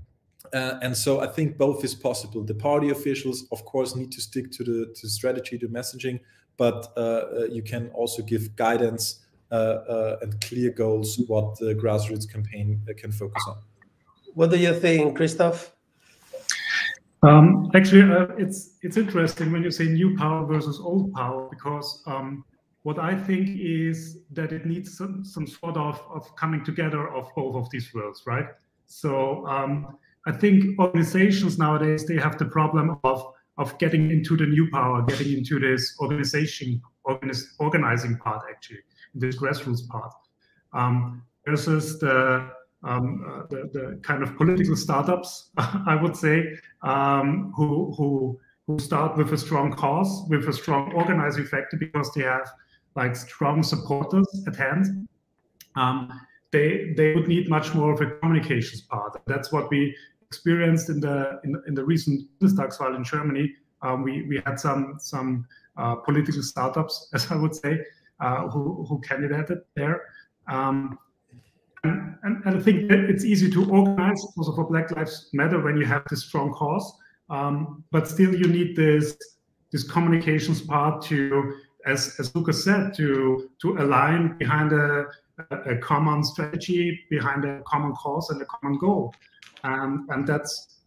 uh, and so I think both is possible. The party officials, of course, need to stick to the to strategy, to messaging, but uh, uh, you can also give guidance uh, and clear goals what the grassroots campaign can focus on. What do you think, Christoph? Um, actually, uh, it's it's interesting when you say new power versus old power because um, what I think is that it needs some, some sort of, of coming together of both of these worlds, right? So um, I think organizations nowadays they have the problem of of getting into the new power, getting into this organization, organiz, organizing part, actually, this grassroots part, um, versus the, um, uh, the, the kind of political startups, *laughs* I would say, um, who who who start with a strong cause, with a strong organizing factor, because they have like strong supporters at hand. Um, they they would need much more of a communications part. That's what we experienced in the in, in the recent Bundestagswahl in Germany. Um, we we had some some uh, political startups, *laughs* as I would say, uh, who who candidated there. Um, and, and, and, I think it's easy to organize also for Black Lives Matter when you have this strong cause. Um, but still, you need this this communications part to, as as Lukas said, to to align behind a, a common strategy, behind a common cause and a common goal um, and that's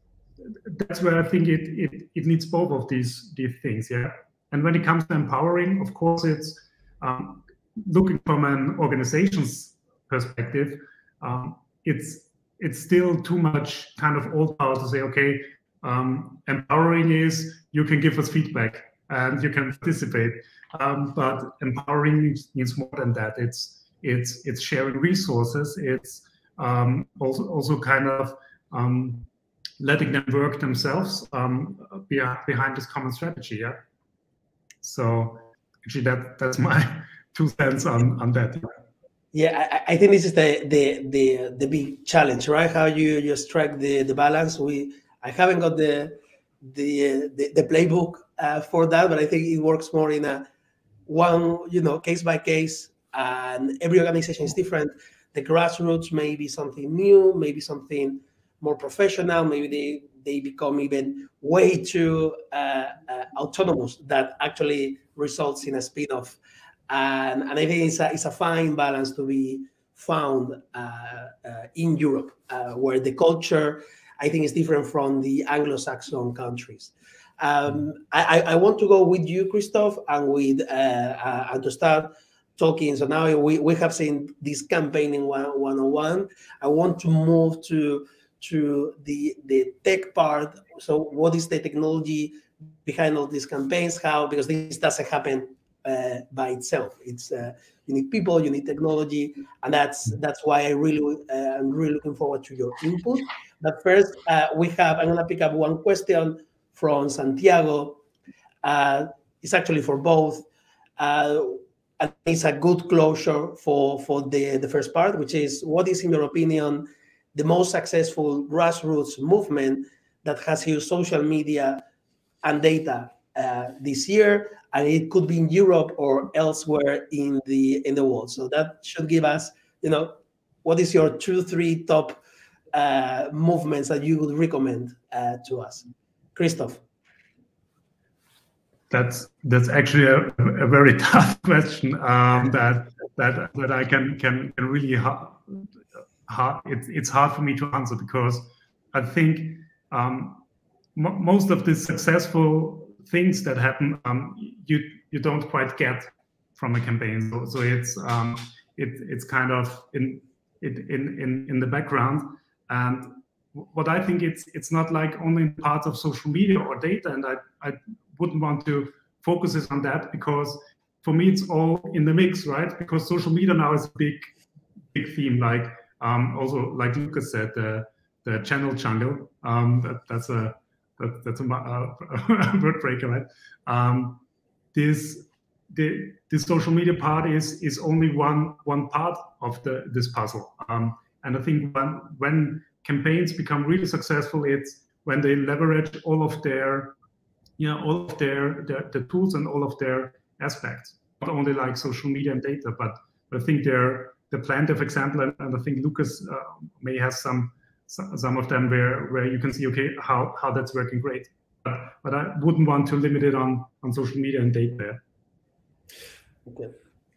that's where I think it, it it needs both of these these things. Yeah, and when it comes to empowering, of course, it's um, looking from an organization's perspective. Um, it's it's still too much kind of old power to say, okay, um, empowering is you can give us feedback and you can participate, um, but empowering means, more than that. It's it's it's sharing resources. It's um, also also kind of um, letting them work themselves um, behind this common strategy. Yeah. So actually, that that's my *laughs* two cents on on that. Yeah, I, I, think this is the, the the the big challenge, right? How you you strike the the balance. We I haven't got the the the, the playbook uh, for that, but I think it works more in a one you know case by case, and every organization is different. The grassroots may be something new, maybe something more professional. Maybe they they become even way too uh, uh, autonomous that actually results in a spin-off. And, and I think it's a, it's a fine balance to be found uh, uh in Europe, uh, where the culture, I think, is different from the Anglo-Saxon countries. Um, I, I, want to go with you, Christoph, and with and to start talking. So now we, we have seen this campaign in one, 101. I want to move to to the the tech part. So what is the technology behind all these campaigns? How because this doesn't happen uh, by itself. It's uh, you need people, you need technology, and that's that's why I really uh, I'm really looking forward to your input. But first, uh, we have I'm gonna pick up one question from Santiago. Uh, it's actually for both. Uh, and it's a good closure for for the the first part, which is what is in your opinion the most successful grassroots movement that has used social media and data uh, this year, and it could be in Europe or elsewhere in the in the world. So that should give us, you know, what is your two, three top uh, movements that you would recommend uh, to us, Christoph? That's that's actually a, a very *laughs* tough question um, that that that I can can, can really hard, it's, it's hard for me to answer because I think um, most of the successful things that happen, um, you you don't quite get from a campaign. So, so it's um, it, it's kind of in it in, in in the background. And what I think it's it's not like only in parts of social media or data, and I I wouldn't want to focus on that because for me it's all in the mix, right? Because social media now is a big big theme. Like um, also, like Lukas said, the the channel jungle. Um, that, that's a that, that's a, *laughs* a word breaker, right? Um, this the the social media part is is only one one part of the this puzzle. Um, and I think when when campaigns become really successful, it's when they leverage all of their you know all of their, their the tools and all of their aspects, not only like social media and data, but I think they're the Plantive example, and, and I think Lukas uh, may have some some of them where where you can see okay how how that's working great. But, but I wouldn't want to limit it on on social media and data. Okay.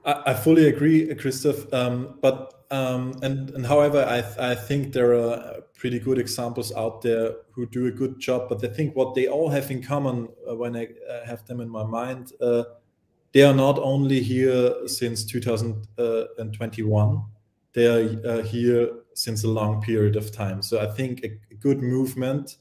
I, I fully agree, Christoph. Um, but um, and and however, I I think there are pretty good examples out there who do a good job. But I think what they all have in common uh, when I uh, have them in my mind uh, they are not only here since 2021 they are uh, here since a long period of time. So i think a, good movement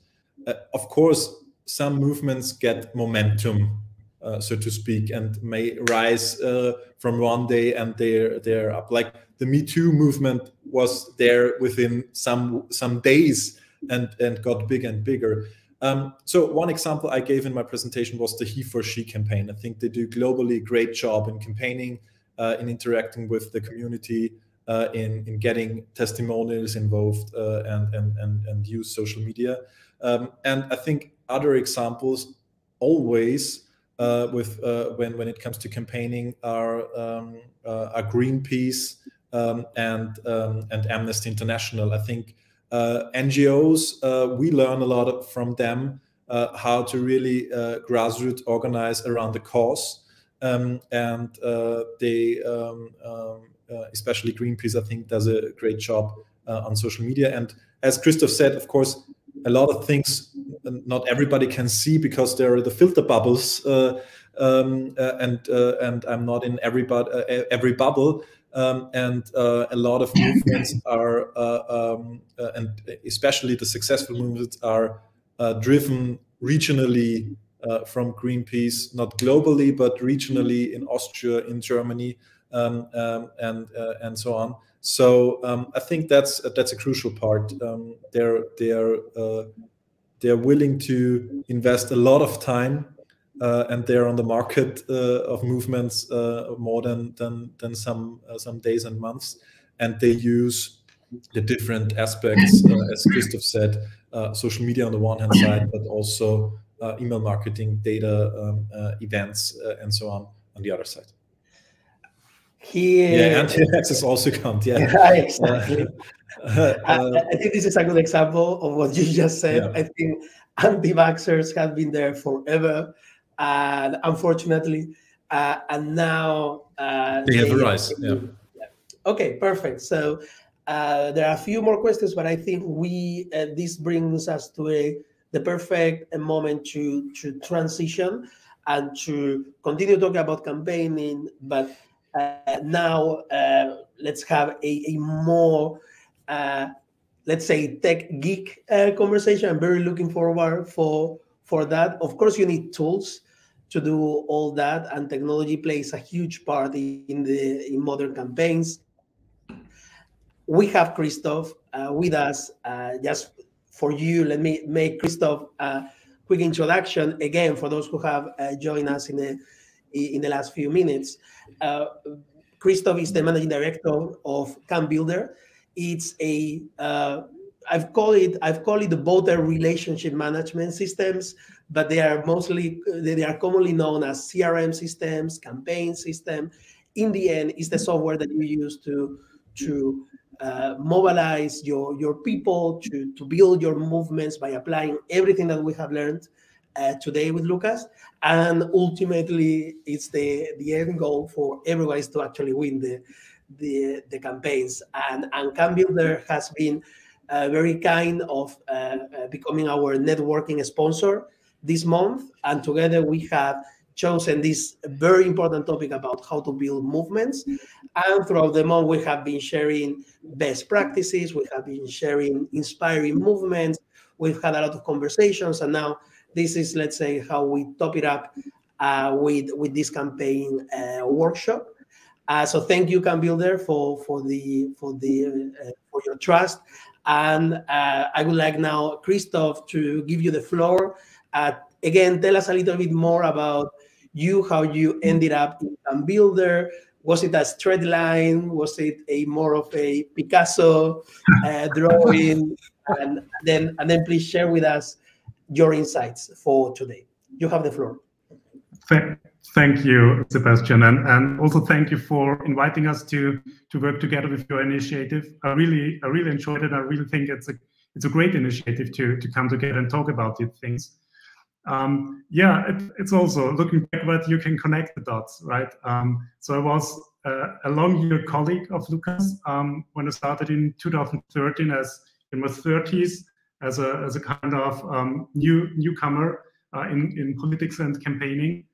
uh, of course some movements get momentum uh, so to speak and may rise uh, from one day and they're they're up. Like the me too movement was there within some some days and and got bigger and bigger um, so one example I gave in my presentation was the He for She campaign. I think they do globally great job in campaigning, uh, in interacting with the community, uh, in in getting testimonials involved, uh, and, and and and use social media. Um, and I think other examples always uh, with uh, when when it comes to campaigning are um, uh, are Greenpeace um, and um, and Amnesty International. I think NGOs, uh, we learn a lot from them uh, how to really grassroots organize around the cause. Um, and they, um, um, especially Greenpeace, I think, does a great job on social media. And as Christoph said, of course, a lot of things not everybody can see because there are the filter bubbles uh, um, uh, and uh, and I'm not in every every bubble um, and uh, a lot of movements are, uh, um, uh, and especially the successful movements are uh, driven regionally uh, from Greenpeace, not globally, but regionally in Austria, in Germany, um, um and uh, and so on. So um, I think that's that's a crucial part. Um, they're they're they're willing to invest a lot of time uh, and they're on the market uh, of movements uh, more than than than some some days and months, and they use the different aspects, as Christoph said, social media on the one hand side, but also email marketing, data, um, events, and so on on the other side. Here, yeah, anti-vaxxers also count. Yeah, *laughs* yeah exactly. *laughs* Uh, I, I, think this is a good example of what you just said. Yeah. I think anti-vaxxers have been there forever and unfortunately, uh, and now uh, they, have a rise. Yeah. yeah. Okay, perfect. So uh, there are a few more questions, but I think we uh, this brings us to a the perfect moment to to transition and to continue talking about campaigning, but uh, now uh, let's have a, a more let's say tech geek conversation. I'm very looking forward for for that. Of course, you need tools to do all that, and technology plays a huge part in the in modern campaigns. We have Christoph uh, with us. Uh, just for you, let me make Christoph a quick introduction again for those who have uh, joined us in the in the last few minutes. Uh, Christoph is the managing director of CamBuildr. It's a uh, I've called it I've called it the voter relationship management systems, but they are mostly they are commonly known as CRM systems, campaign system. In the end, it's the software that you use to to uh, mobilize your your people to to build your movements by applying everything that we have learned uh, today with Lukas, and ultimately, it's the the end goal for everyone is to actually win the the, the campaigns. And and CamBuildr has been uh, very kind of uh, uh, becoming our networking sponsor this month. And together we have chosen this very important topic about how to build movements. And throughout the month, we have been sharing best practices, we have been sharing inspiring movements, we've had a lot of conversations, and now this is, let's say, how we top it up uh, with with this campaign uh, workshop. Uh, so thank you, CamBuildr, for for the for the uh, for your trust. And uh, I would like now Christoph to give you the floor again, tell us a little bit more about you, how you ended up in CamBuildr. Was it a straight line? Was it a more of a Picasso uh, drawing? and then, and then please share with us your insights for today. You have the floor. Thank, thank you, Sebastian, and, and also thank you for inviting us to to work together with your initiative. I really I really enjoyed it. I really think it's a it's a great initiative to to come together and talk about these things um, yeah, it, it's also looking backward, you can connect the dots, right? Um, so I was uh, a long year colleague of Lukas um, when I started in 2013 as in my 30s as a, as a kind of um, new newcomer uh, in, in politics and campaigning.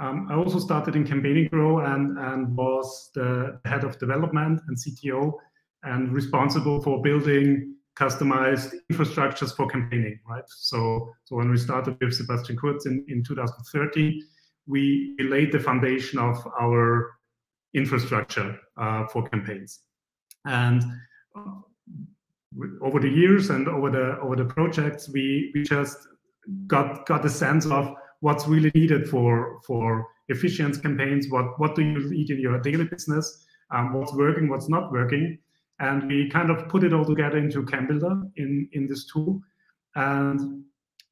Um, I also started in Campaigning Bureau and, and was the head of development and CTO and responsible for building customized infrastructures for campaigning, right? So, so when we started with Sebastian Kurz in, in 2030, we laid the foundation of our infrastructure uh, for campaigns. And uh, over the years and over the over the projects, we we just got got a sense of what's really needed for for efficient campaigns. What what do you need in your daily business? Um, what's working? What's not working? And we kind of put it all together into CamBuildr in in this tool. And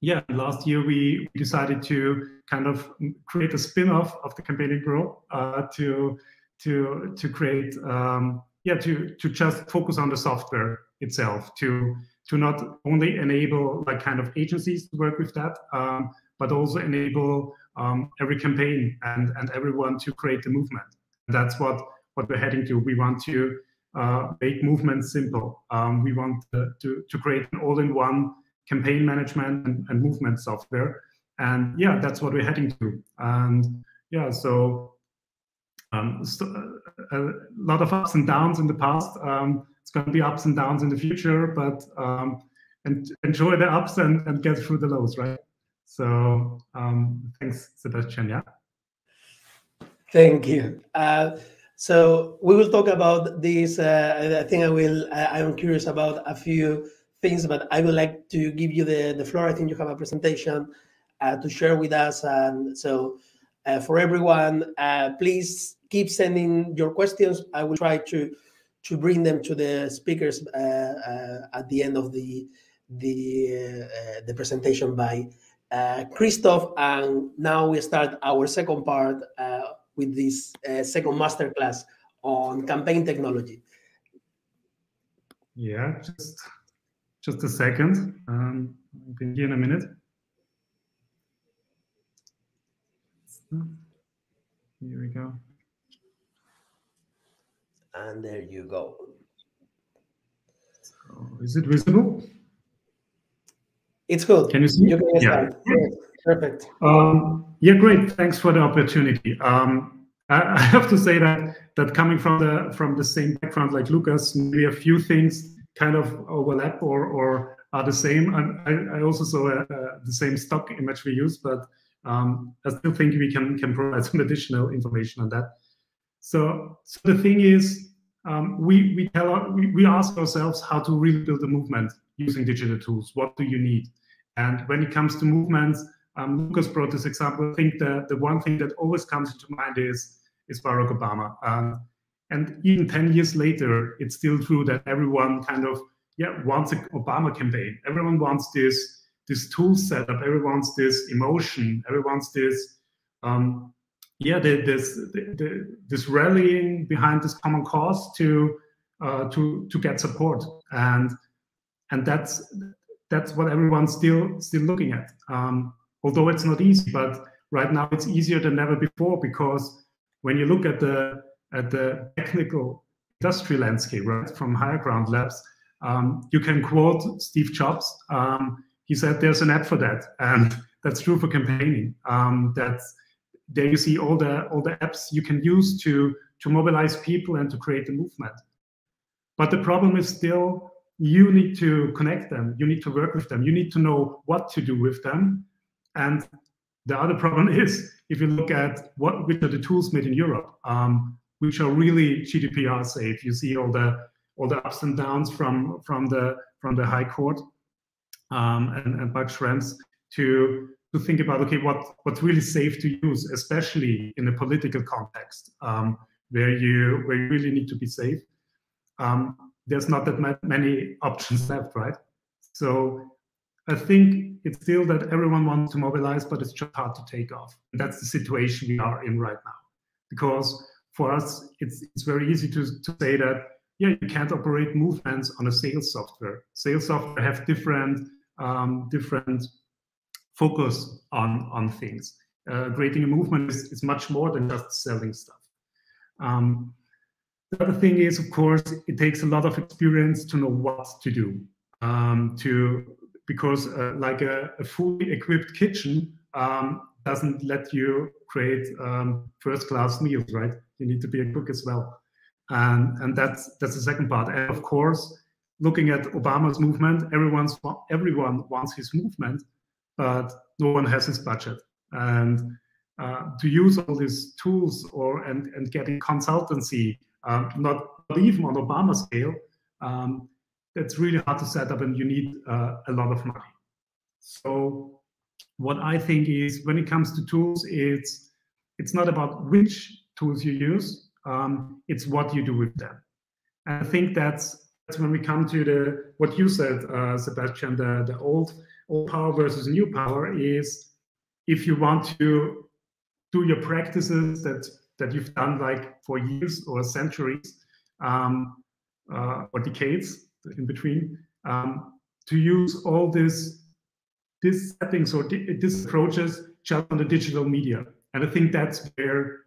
yeah last year we decided to kind of create a spin-off of the Campaigning Bureau uh, to to to create um, yeah to to just focus on the software itself to to not only enable like kind of agencies to work with that um, but also enable um, every campaign and and everyone to create the movement. That's what what we're heading to. We want to make movement simple. Um, we want to, to, to create an all-in-one campaign management and, and, movement software. And yeah, that's what we're heading to. And yeah, so, um, so uh, a, lot of ups and downs in the past. Um, it's going to be ups and downs in the future, but um, and enjoy the ups and, and get through the lows, right? So um, thanks, Sebastian. Yeah. Thank you. Uh, so we will talk about this. Uh, I think I will. I, am curious about a few things, but I would like to give you the, the floor. I think you have a presentation uh, to share with us. And so, uh, for everyone, uh, please keep sending your questions. I will try to to bring them to the speakers uh, uh, at the end of the the the presentation by Christoph. And now we start our second part with this second masterclass on campaign technology. Yeah, just just a second. Um, I'll be here in a minute. Here we go. And there you go. So is it visible? It's good. Can you see? You can yeah. Perfect. Um, yeah, great. Thanks for the opportunity. Um, *laughs* I, have to say that that coming from the from the same background like Lukas, maybe a few things kind of overlap or or are the same. I, I also saw uh, the same stock image we use, but um, I still think we can can provide *laughs* some additional information on that. So, so the thing is, um, we we tell we, we ask ourselves how to really build a movement using digital tools. What do you need? And when it comes to movements, um, Lukas brought this example. I think the the one thing that always comes into mind is is Barack Obama. Um, and even 10 years later, it's still true that everyone kind of yeah wants an Obama campaign. Everyone wants this this tool setup. Everyone wants this emotion. Everyone wants this um, yeah the, this the, the, this rallying behind this common cause to uh, to to get support and and that's that's what everyone's still still looking at. Um, although it's not easy, but right now it's easier than ever before because when you look at the at the technical industry landscape, right, from higher ground labs, um, you can quote Steve Jobs. Um, he said, "There's an app for that," and *laughs* that's true for campaigning. Um, that's there you see all the all the apps you can use to to mobilize people and to create a movement. But the problem is still you need to connect them, you need to work with them, you need to know what to do with them. And the other problem *laughs* is if you look at what which are the tools made in Europe, um, which are really GDPR safe. You see all the all the ups and downs from from the from the High Court um, and, and Max Schrems to to think about okay what what's really safe to use, especially in a political context um, where you where you really need to be safe. Um, there's not that many options left, right? So I think it's still that everyone wants to mobilize, but it's just hard to take off. That's the situation we are in right now. Because for us, it's, it's very easy to, to say that, yeah, you can't operate movements on a sales software. Sales software have different, um, different focus on, on things. Uh, creating a movement is, is much more than just selling stuff. Um, the other thing is, of course, it takes a lot of experience to know what to do. Um, to because uh, like a, a, fully equipped kitchen um, doesn't let you create um, first-class meals, right? You need to be a cook as well, and and that's that's the second part. And of course, looking at Obama's movement, everyone's everyone wants his movement, but no one has his budget. And uh, to use all these tools or and and getting consultancy, not, not even on Obama scale, um, that's really hard to set up, and you need uh, a lot of money. So what I think is when it comes to tools, it's it's not about which tools you use, um, it's what you do with them. And I think that's that's when we come to the what you said, uh, Sebastian, the, the old old power versus new power is if you want to do your practices that that you've done like for years or centuries um, uh, or decades in between. Um, to use all this these settings or these approaches just on the digital media. And i think that's where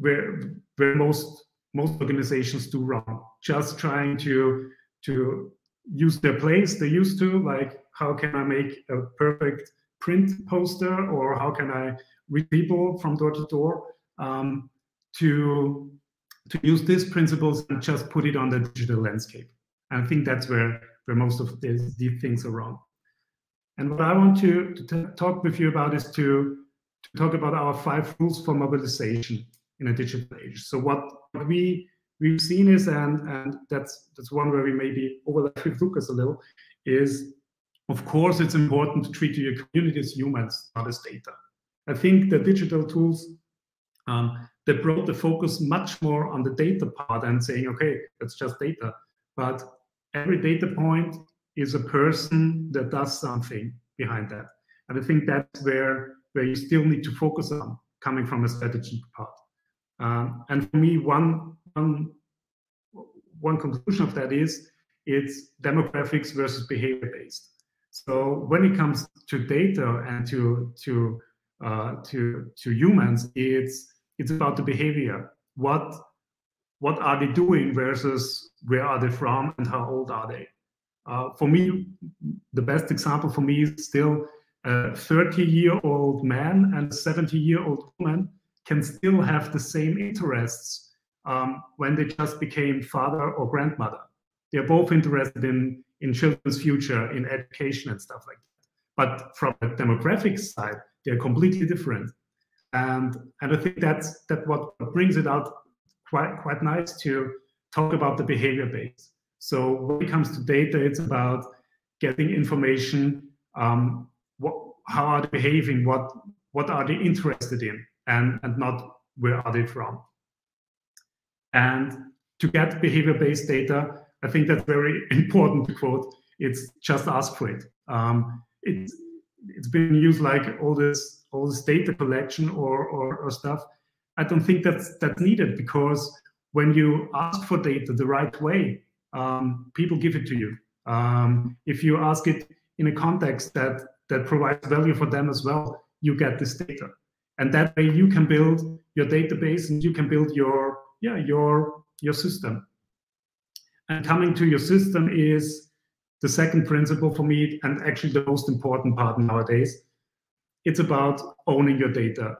where where most most organizations do wrong. Just trying to to use their place they used to like how can i make a perfect print poster or how can i reach people from door to door? Um, to to use these principles and just put it on the digital landscape. and i think that's where where most of these, these things are wrong and what i want to, to talk with you about is to to talk about our five rules for mobilization in a digital age. So what we we've seen is, and and that's that's one where we maybe overlap with Lukas a little, is of course, it's important to treat your community as humans, not as data. I think the digital tools um, they brought the focus much more on the data part and saying, okay, that's just data. But every data point is a person that does something behind that. And I think that's where where you still need to focus on coming from a strategy part. Um, and for me, one, one, one conclusion of that is it's demographics versus behavior based. So when it comes to data and to to uh, to to humans, it's it's about the behavior. What what are they doing versus where are they from and how old are they? Uh, for me, the best example for me is still a 30 year old man and a 70 year old woman can still have the same interests um, when they just became father or grandmother. They're both interested in, in children's future, in education and stuff like that. But from a demographic side, they're completely different. And, and I think that's that what brings it out quite, quite nice to talk about the behavior base. So when it comes to data, it's about getting information um, what, how are they behaving, what what are they interested in, and and not where are they from. And to get behavior-based data, I think that's very *laughs* important to quote. It's just ask for it. Um, it's it's been used like all this all this data collection or, or, or stuff. I don't think that's that's needed because when you ask for data the right way, um, people give it to you. Um, if you ask it in a context that that provides value for them as well, you get this data. And that way you can build your database and you can build your yeah your your system. And coming to your system is the second principle for me, and actually the most important part nowadays. It's about owning your data.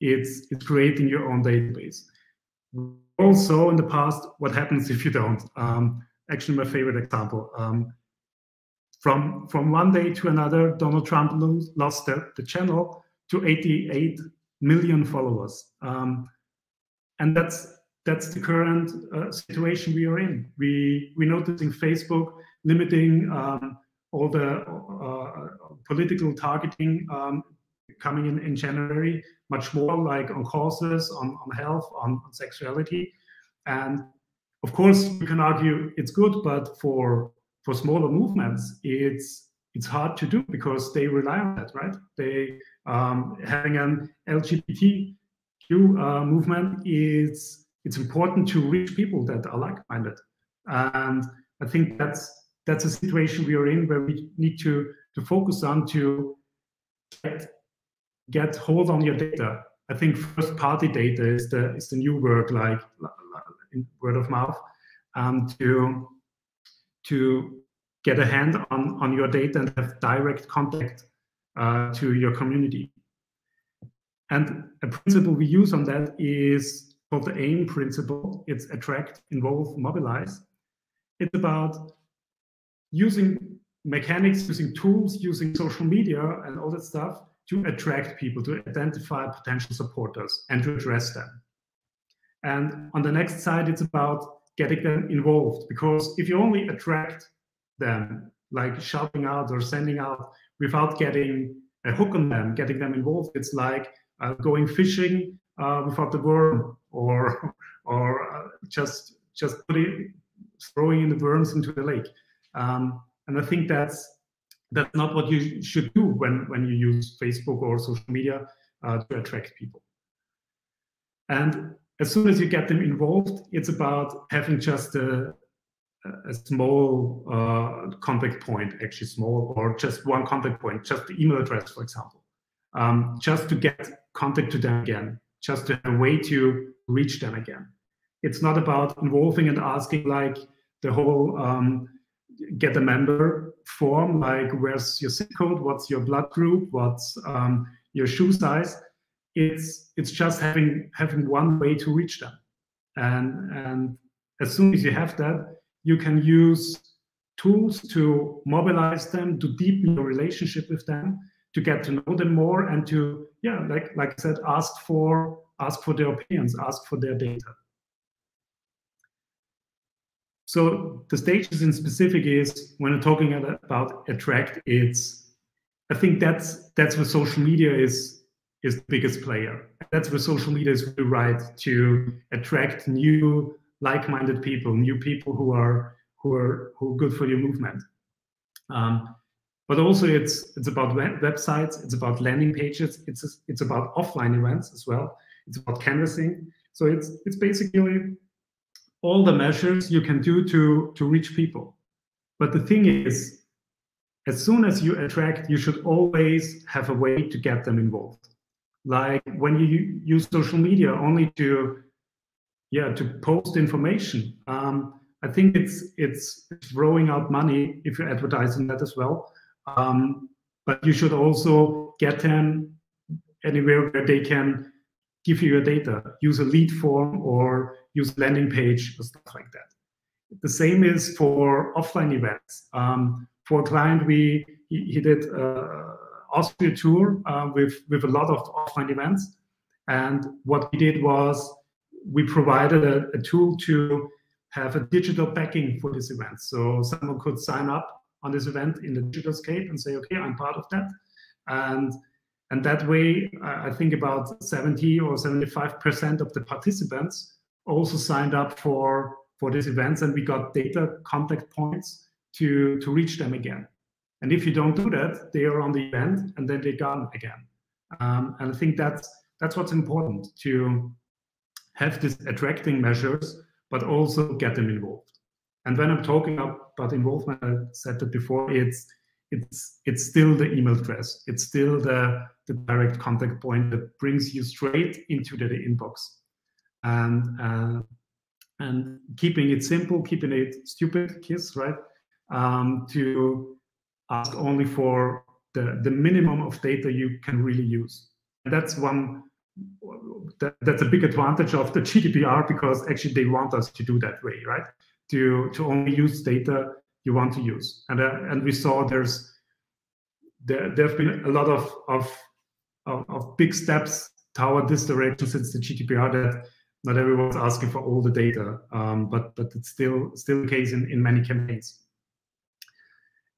It's it's creating your own database. Also, in the past, what happens *laughs* if you don't? Um, actually, my favorite example. Um, from from one day to another, Donald Trump lost the, the channel to 88 million followers, um, and that's that's the current uh, situation we are in. We we noticing Facebook limiting um, all the uh, political targeting um, coming in in January, much more like on causes, on, on health, on, on sexuality, and of course you can argue it's good, but for for smaller movements, it's it's hard to do because they rely on that, right? They um, having an LGBTQ uh, movement is it's important to reach people that are like-minded, and I think that's that's a situation we are in where we need to to focus on to get, get hold on your data. I think first-party data is the is the new word, like, like word of mouth, um, to to get a hand on, on your data and have direct contact uh, to your community. And a principle we use on that is called the AIM principle. It's attract, involve, mobilize. It's about using mechanics, using tools, using social media and all that stuff to attract people, to identify potential supporters and to address them. And on the next side, it's about getting them involved because if you only attract them like shouting out or sending out without getting a hook on them getting them involved it's like uh, going fishing uh, without the worm or *laughs* or uh, just just putting throwing in the worms into the lake um, and i think that's that's not what you should do when when you use facebook or social media uh, to attract people and as soon as you get them involved, it's about having just a, a small uh, contact point, actually small, or just one contact point, just the email address, for example, um, just to get contact to them again, just to have a way to reach them again. It's not about involving and asking like the whole um, get a member form, like where's your zip code, what's your blood group, what's um, your shoe size? It's it's just having having one way to reach them. And and as soon as you have that you can use tools to mobilize them to deepen your relationship with them to get to know them more and to yeah like like i said ask for ask for their opinions ask for their data so the stages in specific is when I'm talking about attract, it's I think that's that's where social media is is the biggest player. That's where social media is really right to attract new like-minded people, new people who are who are who are good for your movement. Um, but also it's it's about web websites, it's about landing pages, it's it's about offline events as well. It's about canvassing. So it's it's basically all the measures you can do to to reach people. But the thing is, as soon as you attract, you should always have a way to get them involved. Like when you use social media only to yeah to post information. Um, I think it's it's throwing out money if you're advertising that as well. Um, but you should also get them anywhere where they can give you your data, use a lead form or use landing page or stuff like that. The same is for offline events. Um, for a client, we he, he did uh, Austria tour uh, with with a lot of offline events, and what we did was we provided a, a tool to have a digital backing for this event. So someone could sign up on this event in the digital scape and say, okay, I'm part of that. And and that way, I think about 70 or 75% of the participants also signed up for, for these events and we got data contact points to, to reach them again. And if you don't do that, they are on the event and then they're gone again. Um, and I think that's, that's what's important to have these attracting measures but also get them involved. And when I'm talking about involvement, I said that before, it's it's it's still the email address. It's still the, the direct contact point that brings you straight into the, the inbox. And uh, and keeping it simple, keeping it stupid, kiss, right? Um, to ask only for the, the minimum of data you can really use. And that's one that, that's a big advantage of the GDPR because actually they want us to do that way, right? To to only use data you want to use, and uh, and we saw there's there there have been a lot of of of, big steps toward this direction since the GDPR that not everyone's asking for all the data, um, but but it's still still the case in, in many campaigns.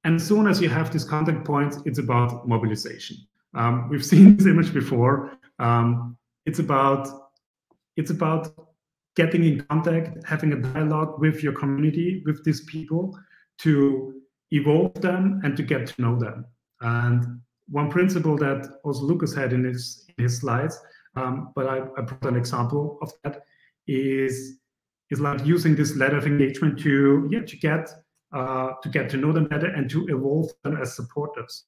And as soon as you have these contact points, it's about mobilization. Um, we've *laughs* seen this image before. Um, it's about it's about getting in contact, having a dialogue with your community, with these people, to evolve them and to get to know them. And one principle that also Lukas had in his in his slides, um, but I, I brought an example of that, is is like using this ladder of engagement to yeah to get uh, to get to know them better and to evolve them as supporters.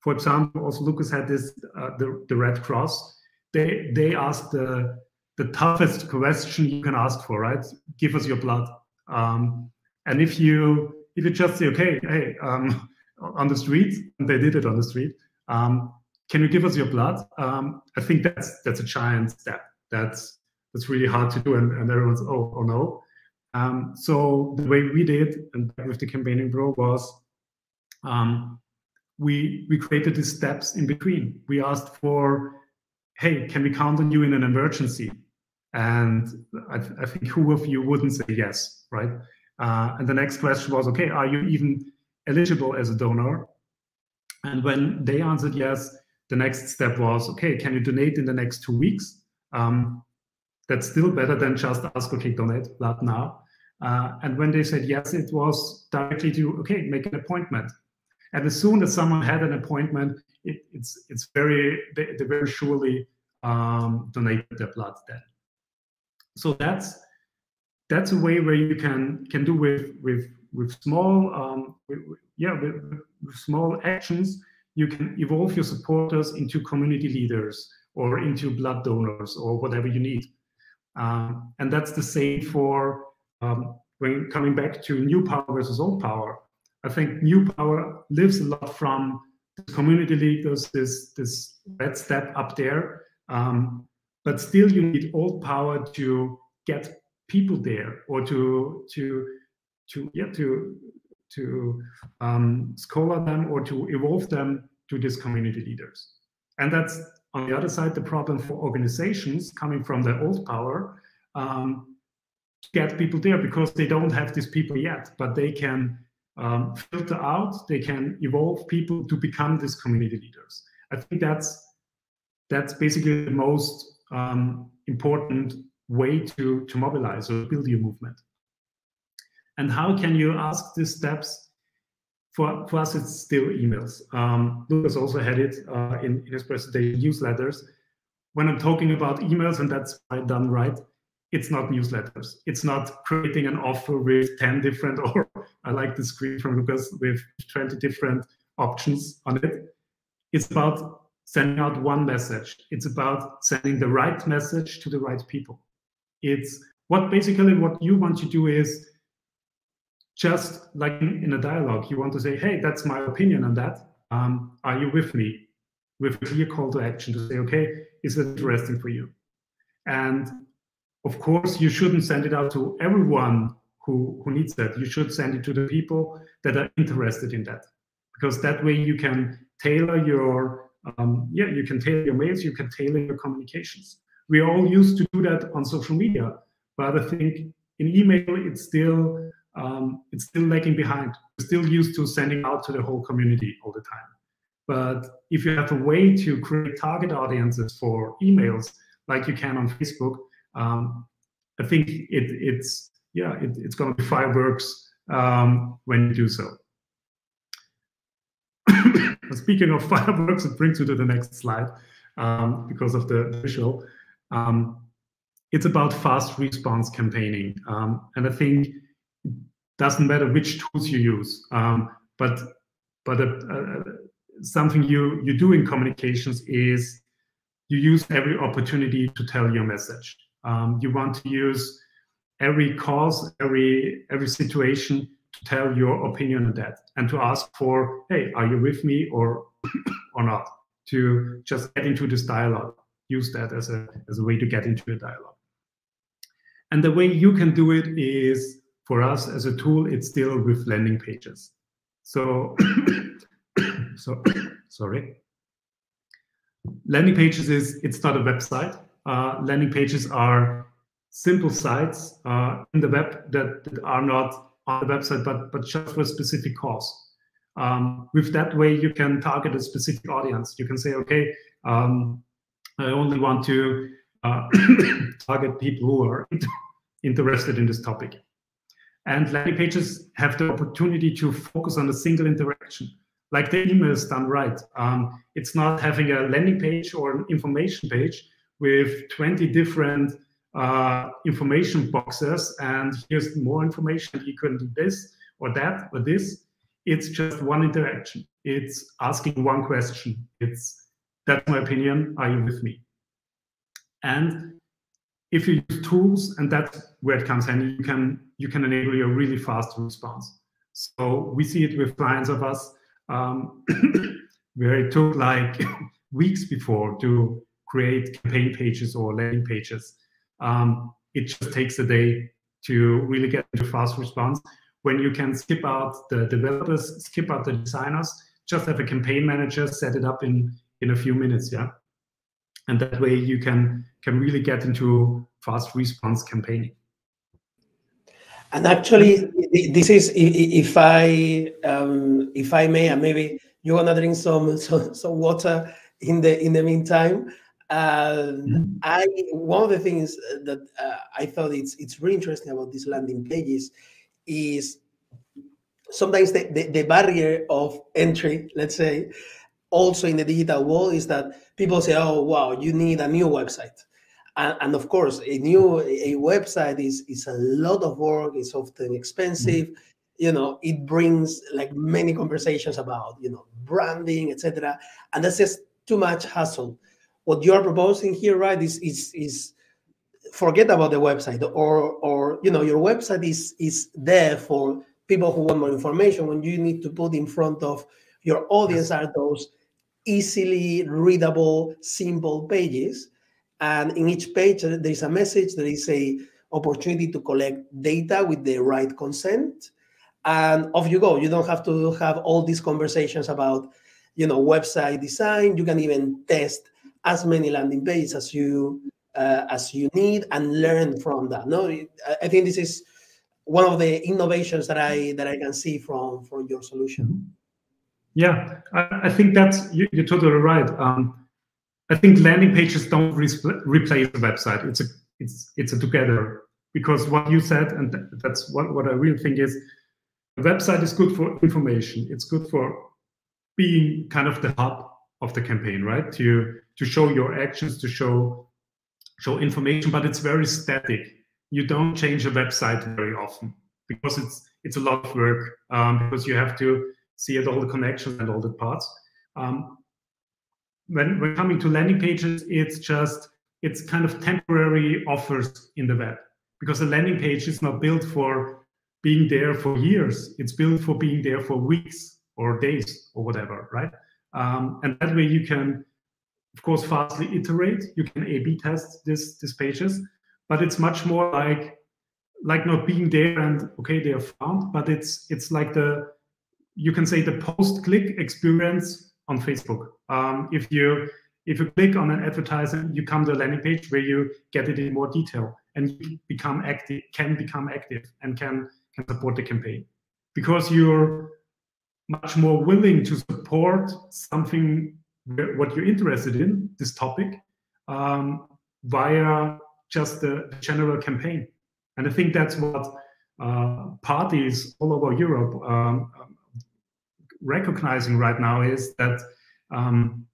For example, also Lukas had this uh, the the Red Cross they they ask the the toughest question you can ask for, right? Give us your blood. Um, and if you if you just say, okay, hey, um, on the street, they did it on the street, um, can you give us your blood? Um, I think that's that's a giant step. That's that's really hard to do, and, and everyone's oh oh no. Um, so the way we did, and with the Campaigning Bureau, was um, we we created these steps in between. We asked for hey, can we count on you in an emergency? And I, th I think who of you wouldn't say yes, right? Uh, and the next question was, okay, are you even eligible as a donor? And when they answered yes, the next step was, okay, can you donate in the next two weeks? Um, that's still better than just ask, okay, donate blood now. Uh, and when they said yes, it was directly to, okay, make an appointment. And as soon as someone had an appointment, it, it's it's very they, they very surely um, donate their blood then. So that's that's a way where you can can do with with with small um, with, yeah with, with small actions you can evolve your supporters into community leaders or into blood donors or whatever you need. Um, and that's the same for um, when coming back to new power versus old power. I think new power lives a lot from the community leaders, this this red step up there. Um, but still, you need old power to get people there, or to to to yeah to to um, scholar them or to evolve them to these community leaders. And that's on the other side the problem for organizations coming from the old power um, get people there because they don't have these people yet, but they can um, filter out, they can evolve people to become these community leaders. I think that's that's basically the most um, important way to, to mobilize or build your movement. And how can you ask these steps? For, for us, it's still emails. Um, Lukas also had it uh, in, in his presentation, newsletters. When I'm talking about emails, and that's done right, it's not newsletters. It's not creating an offer with 10 different, *laughs* or I like the screen from Lukas with 20 different options on it. It's about sending out one message. It's about sending the right message to the right people. It's what basically what you want to do is just like in, a dialogue, you want to say, hey, that's my opinion on that. Um, are you with me? With a clear call to action to say, okay, is it interesting for you? And of course, you shouldn't send it out to everyone who, who needs that. You should send it to the people that are interested in that. Because that way you can tailor your um, yeah, you can tailor your mails, you can tailor your communications. We all used to do that on social media, but I think in email it's still um, it's still lagging behind. We're still used to sending out to the whole community all the time. But if you have a way to create target audiences for emails, like you can on Facebook, um, I think it, it's yeah, it, it's going to be fireworks um, when you do so. *coughs* Speaking of *laughs* fireworks, it brings you to the next slide um, because of the visual. Um, it's about fast response campaigning. Um, and I think it doesn't matter which tools you use, um, but but uh, uh, something you, you do in communications is you use every opportunity to tell your message. Um, you want to use every cause, every every situation to tell your opinion on that and to ask for, hey, are you with me or *coughs* or not? To just get into this dialogue. Use that as a as a way to get into a dialogue. And the way you can do it is for us as a tool, it's still with landing pages. So *coughs* so *coughs* sorry. Landing pages is it's not a website. Uh, landing pages are simple sites uh, in the web that, that are not on the website, but but just for a specific cause. Um, with that way, you can target a specific audience. You can say, okay, um, I only want to uh, *coughs* target people who are interested in this topic. And landing pages have the opportunity to focus on a single interaction, like the email is done right. Um, it's not having a landing page or an information page with 20 different uh, information boxes and here's more information you can do this or that or this it's just one interaction it's asking one question it's that's my opinion. Are you with me? And if you use tools and that's where it comes in you can you can enable a really fast response. So we see it with clients of us. Um, *coughs* where it took like *coughs* weeks before to create campaign pages or landing pages. Um, it just takes a day to really get into fast response. When you can skip out the developers, skip out the designers, just have a campaign manager set it up in in a few minutes, yeah. And that way you can can really get into fast response campaigning. And actually, this is if I um, if I may, and maybe you wanna drink some, *laughs* some some water in the in the meantime. Um, I one of the things that uh, I thought it's it's really interesting about these landing pages is sometimes the, the, the, barrier of entry, let's say, also in the digital world is that people say, "Oh, wow, you need a new website," and, and of course, a new a website is is a lot of work. It's often expensive. Mm-hmm. You know, it brings like many conversations about you know branding, etc., and that's just too much hassle what you're proposing here, right, is is is forget about the website or or you know your website is is there for people who want more information when you need to put in front of your audience are those easily readable simple pages and in each page there is a message there is a opportunity to collect data with the right consent and off you go you don't have to have all these conversations about you know website design you can even test as many landing pages as you uh, as you need and learn from that. No, I think this is one of the innovations that I that I can see from from your solution. Yeah, I, I think that's you, are totally right. Um, I think landing pages don't re replace the website. It's a it's it's a together because what you said and that's what what I really think is the website is good for information. It's good for being kind of the hub of the campaign, right? To to show your actions, to show show information, but it's very static. You don't change a website very often because it's it's a lot of work um, because you have to see at all the connections and all the parts. Um, when when coming to landing pages, it's just it's kind of temporary offers in the web because a landing page is not built for being there for years. It's built for being there for weeks or days or whatever, right? Um, and that way you can, of course, fastly iterate. You can A/B test this these pages, but it's much more like like not being there and okay they are found, but it's it's like the you can say the post-click experience on Facebook. Um, if you if you click on an advertisement, you come to a landing page where you get it in more detail and you become active, can become active and can can support the campaign because you're much more willing to support something what you're interested in, this topic, um, via just the, general campaign. And I think that's what uh, parties all over Europe um, recognizing right now is that um,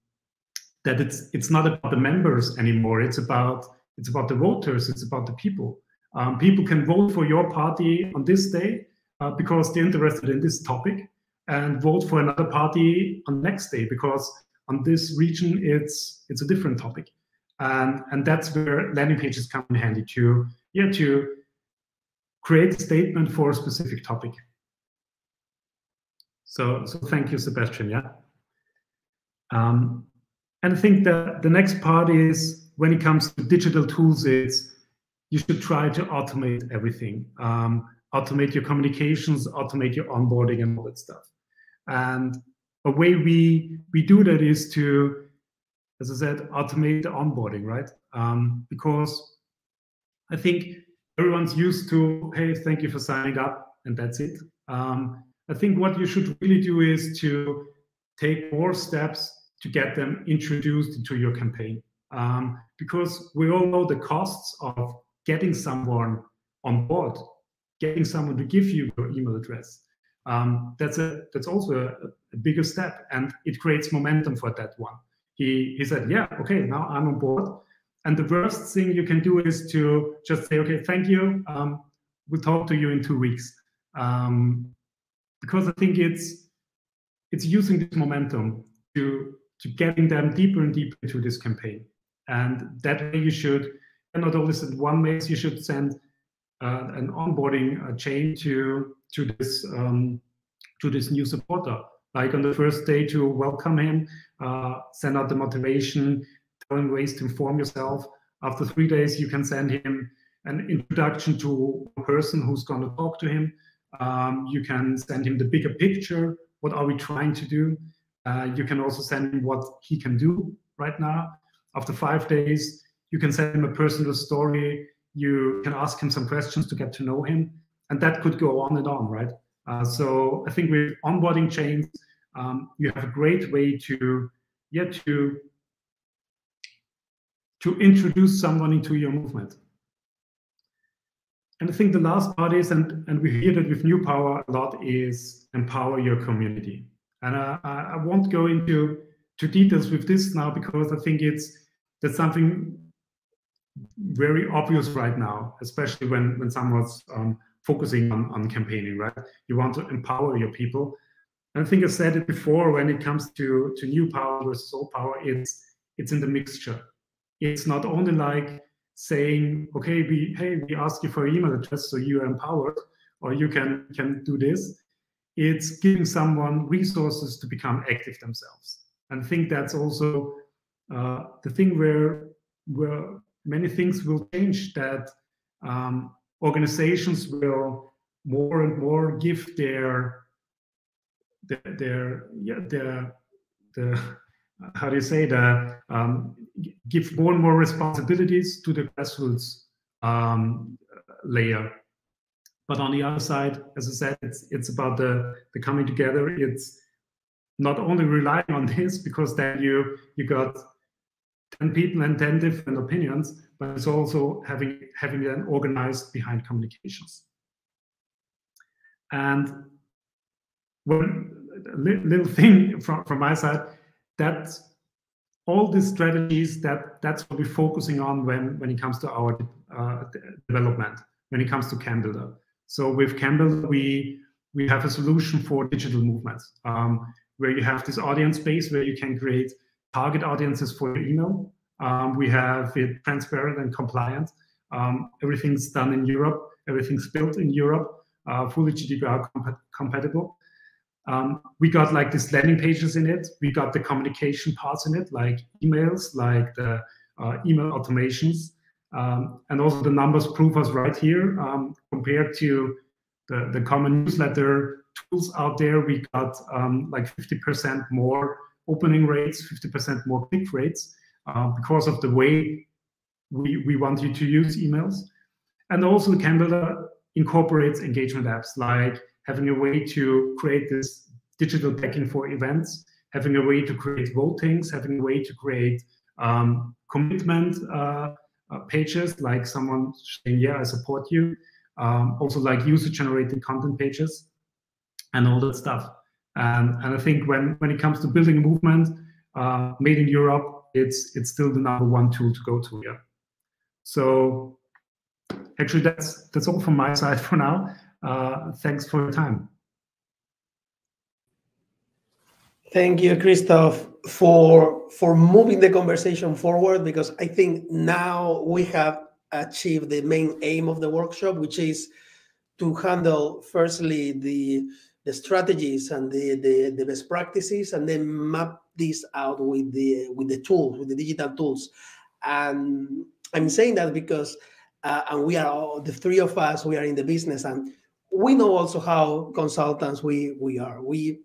that it's it's not about the members anymore. It's about it's about the voters. It's about the people. Um, people can vote for your party on this day uh, because they're interested in this topic, and vote for another party on next day because on this region it's it's a different topic, and and that's where landing pages come in handy to yeah to create a statement for a specific topic. So so thank you, Sebastian. Yeah. Um, and I think that the next part is when it comes to digital tools, it's you should try to automate everything. Um, automate your communications, automate your onboarding and all that stuff. And a way we we do that is to, as I said, automate the onboarding, right? Um, because I think everyone's used to, hey, thank you for signing up, and that's it. Um, I think what you should really do is to take more steps to get them introduced into your campaign. Um, because we all know the costs of getting someone on board, getting someone to give you your email address. Um, that's a that's also a, a, bigger step, and it creates momentum for that one. He he said, yeah, okay, now I'm on board. And the worst thing you can do is to just say, okay, thank you. Um, we'll talk to you in two weeks, um, because I think it's it's using this momentum to to getting them deeper and deeper into this campaign. And that way you should not only send one mail, you should send uh, an onboarding uh, chain to to this um, to this new supporter. Like on the first day to welcome him, uh, send out the motivation, tell him ways to inform yourself. After three days, you can send him an introduction to a person who's going to talk to him. Um, you can send him the bigger picture. What are we trying to do? Uh, you can also send him what he can do right now. After five days, you can send him a personal story. You can ask him some questions to get to know him. And that could go on and on, right? Uh, so I think with onboarding chains, um, you have a great way to yeah to to introduce someone into your movement. And I think the last part is, and, and we hear that with New Power a lot, is empower your community. And uh, I won't go into to details with this now because I think it's that's something very obvious right now, especially when when someone's um, focusing on, on campaigning, right? You want to empower your people. And I think I said it before when it comes to, to new power versus old power, it's it's in the mixture. It's not only like saying, okay, we hey, we ask you for email address, so you are empowered, or you can can do this it's giving someone resources to become active themselves. And I think that's also uh, the thing where where many things will change. That um, organizations will more and more give their their, their yeah their the *laughs* how do you say the um, give more and more responsibilities to the grassroots um, layer. But on the other side, as I said, it's it's about the the coming together. It's not only relying on this because then you you got 10 people and 10 different opinions, but it's also having having them organized behind communications. And one little thing from, from my side, that all these strategies that that's what we're focusing on when when it comes to our uh, development, when it comes to CamBuildr. So with CamBuildr, we we have a solution for digital movements um, where you have this audience base where you can create target audiences for your email. Um, we have it transparent and compliant. Um, everything's done in Europe. Everything's built in Europe, uh, fully GDPR comp compatible. Um, we got like these landing pages in it. We got the communication parts in it, like emails, like the uh, email automations. Um, and also the numbers prove us right here. Um, compared to the, the common newsletter tools out there, we got um, like 50% more opening rates, 50% more click rates uh, because of the way we, we want you to use emails. And also CamBuildr incorporates engagement apps like having a way to create this digital backing for events, having a way to create votings, having a way to create um, commitment uh, uh, pages, like someone saying, yeah, I support you. Um, also like user-generated content pages and all that stuff. And, and I think when, when it comes to building a movement uh, made in Europe, it's it's still the number one tool to go to. Yeah. So actually, that's that's all from my *laughs* side for now. Uh, thanks for your time. Thank you, Christoph, for for moving the conversation forward because I think now we have achieved the main aim of the workshop, which is to handle firstly the the strategies and the, the, the best practices and then map this out with the with the tools with the digital tools and i'm saying that because uh, and we are all, the three of us we are in the business and we know also how consultants we we are. We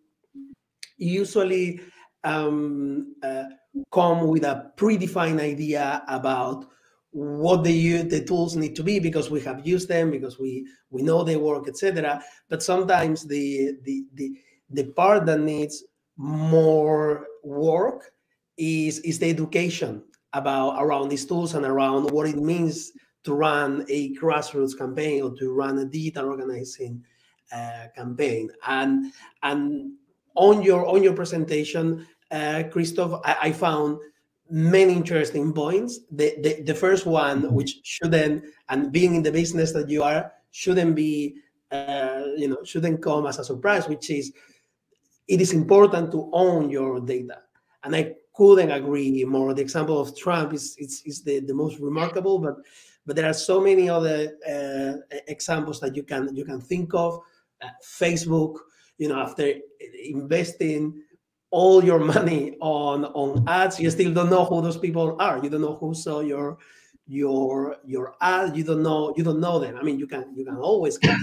usually um, uh, come with a predefined idea about what the the tools need to be because we have used them because we we know they work etc but sometimes the the the the part that needs more work is is the education about around these tools and around what it means to run a grassroots campaign or to run a digital organizing uh, campaign and and on your on your presentation, uh, Christoph, I, I, found many interesting points. The, the, the first one, mm-hmm. which shouldn't, and being in the business that you are, shouldn't be, uh, you know, shouldn't come as a surprise, which is it is important to own your data. And I couldn't agree more. The example of Trump is is, is the, the most remarkable, but but there are so many other uh, examples that you can you can think of. Uh, Facebook, you know, after investing all your money on on ads, you still don't know who those people are. You don't know who saw your your your ad. You don't know you don't know them. I mean, you can you can always get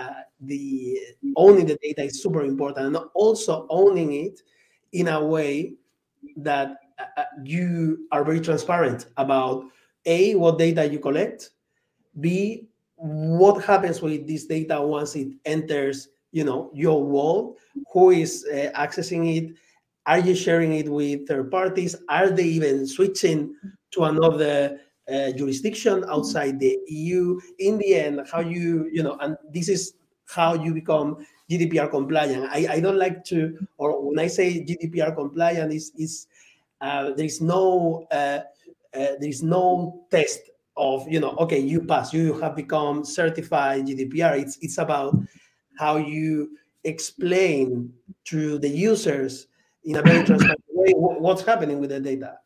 uh, the owning the data is super important, and also owning it in a way that uh, uh you are very transparent about a what data you collect, b what happens with this data once it enters you know your world, who is uh, accessing it? Are you sharing it with third parties? Are they even switching to another uh, jurisdiction outside the eu in the end how you you know and this is how you become gdpr compliant. I, I don't like to or when i say gdpr compliant is is uh, there is no uh, uh, there is no test of you know okay you pass you have become certified gdpr it's it's about how you explain to the users in a very *coughs* transparent way what's happening with the data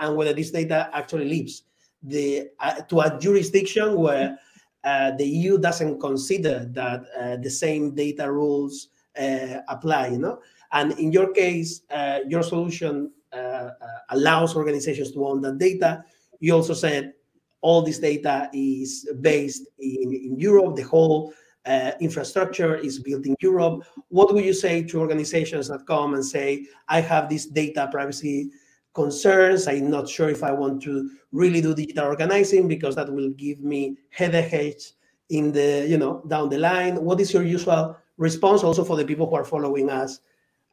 and whether this data actually leaves the uh, to a jurisdiction where uh, the EU doesn't consider that uh, the same data rules uh, apply. You know, and in your case, uh, your solution Uh, uh, allows organizations to own that data. You also said all this data is based in, in Europe. The whole uh, infrastructure is built in Europe. What would you say to organizations that come and say, I have this data privacy concerns. I'm not sure if I want to really do digital organizing because that will give me headaches in the, you know, down the line. What is your usual response also for the people who are following us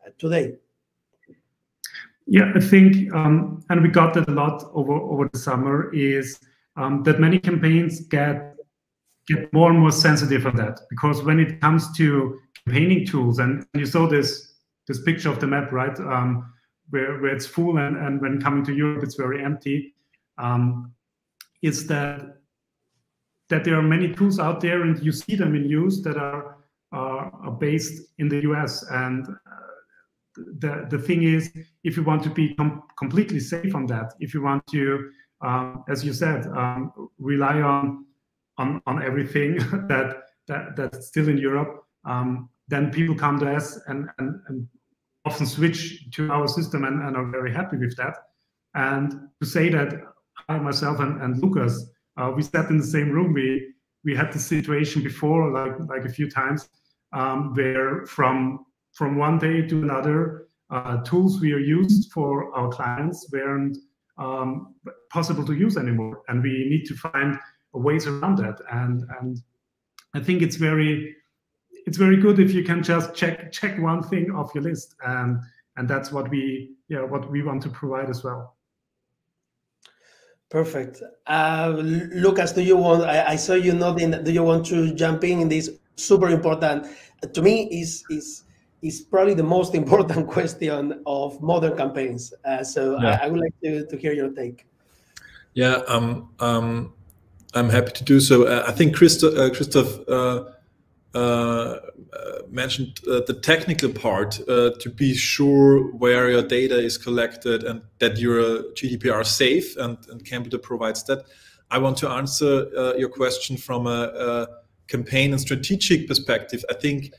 uh, today? Yeah, I think, um, and we got that a lot over over the summer, is um, that many campaigns get get more and more sensitive on that because when it comes to campaigning tools, and you saw this this picture of the map, right, um, where where it's full, and and when coming to Europe, it's very empty. Um, is that that there are many tools out there, and you see them in use that are are based in the US and the the thing is, if you want to be com completely safe on that, if you want to, um, as you said, um, rely on on on everything *laughs* that that that's still in Europe, um, then people come to us and, and and often switch to our system and, and are very happy with that. And to say that I myself and, and Lukas, uh, we sat in the same room. We we had the situation before, like like a few times, um, where from from one day to another, uh, tools we are used for our clients weren't um, possible to use anymore, and we need to find ways around that. And and I think it's very it's very good if you can just check check one thing off your list, and and that's what we yeah what we want to provide as well. Perfect. Uh, Lukas, do you want? I, I, saw you nodding. Do you want to jump in in this super important? To me, is is is probably the most *laughs* important question of modern campaigns. Uh, so yeah. I, I, would like to, to hear your take. Yeah, um, um, I'm happy to do so. Uh, I think Christoph, uh, Christoph uh, uh, uh, mentioned the technical part to be sure where your data is collected and that you're GDPR safe and, and CamBuildr provides that. I want to answer your question from a, a campaign and strategic perspective. I think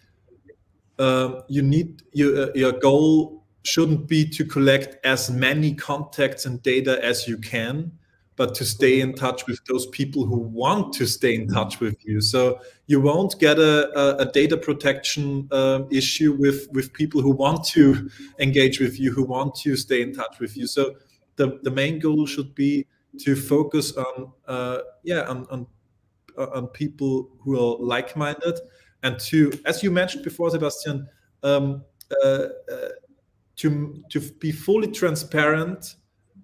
um, you need your, uh, your goal shouldn't be to collect as many contacts and data as you can but to stay in touch with those people who want to stay in touch with you. So you won't get a, a, a data protection uh, issue with with people who want to *laughs* engage with you who want to stay in touch with you. So the, the main goal should be to focus on uh, yeah on, on on people who are like-minded and to, as you mentioned before, Sebastian, um, uh, uh, to to be fully transparent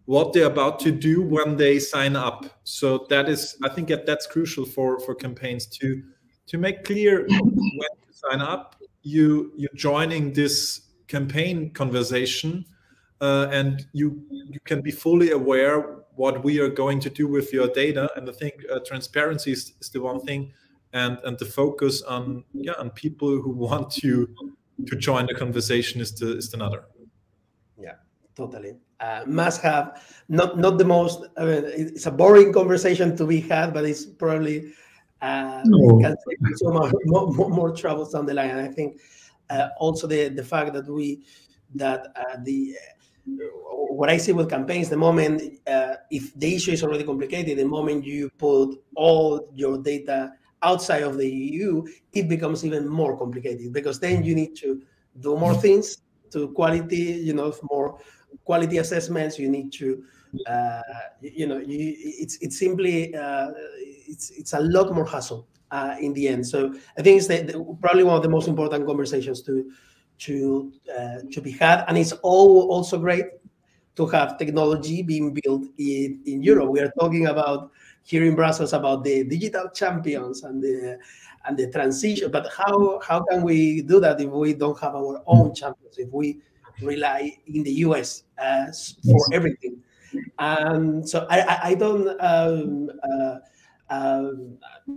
what they're about to do when they sign up. So that is, I think that that's crucial for for campaigns to to make clear *laughs* when you sign up, you you're joining this campaign conversation, uh, and you you can be fully aware what we are going to do with your data. And I think uh, transparency is, is the one thing and and the focus on yeah on people who want to to join the conversation is the is another. Yeah totally. Uh, must have not not the most I mean, it's a boring conversation to be had but it's probably uh, no. can take so more, more, more, troubles down the line. And i think uh, also the the fact that we that uh, the what I see with campaigns, the moment uh, if the issue is already complicated, the moment you put all your data outside of the EU, it becomes even more complicated because then you need to do more things to quality, you know, more quality assessments. You need to, uh, you know, you, it's it's simply uh, it's it's a lot more hassle uh, in the end. So I think it's the, the, probably one of the most important conversations to to uh, to be had, and it's all also great to have technology being built in, in Europe. We are talking about here in Brussels about the digital champions and the and the transition. But how how can we do that if we don't have our own champions? If we rely in the US uh, for everything? And so I I, I don't. Um, uh, um,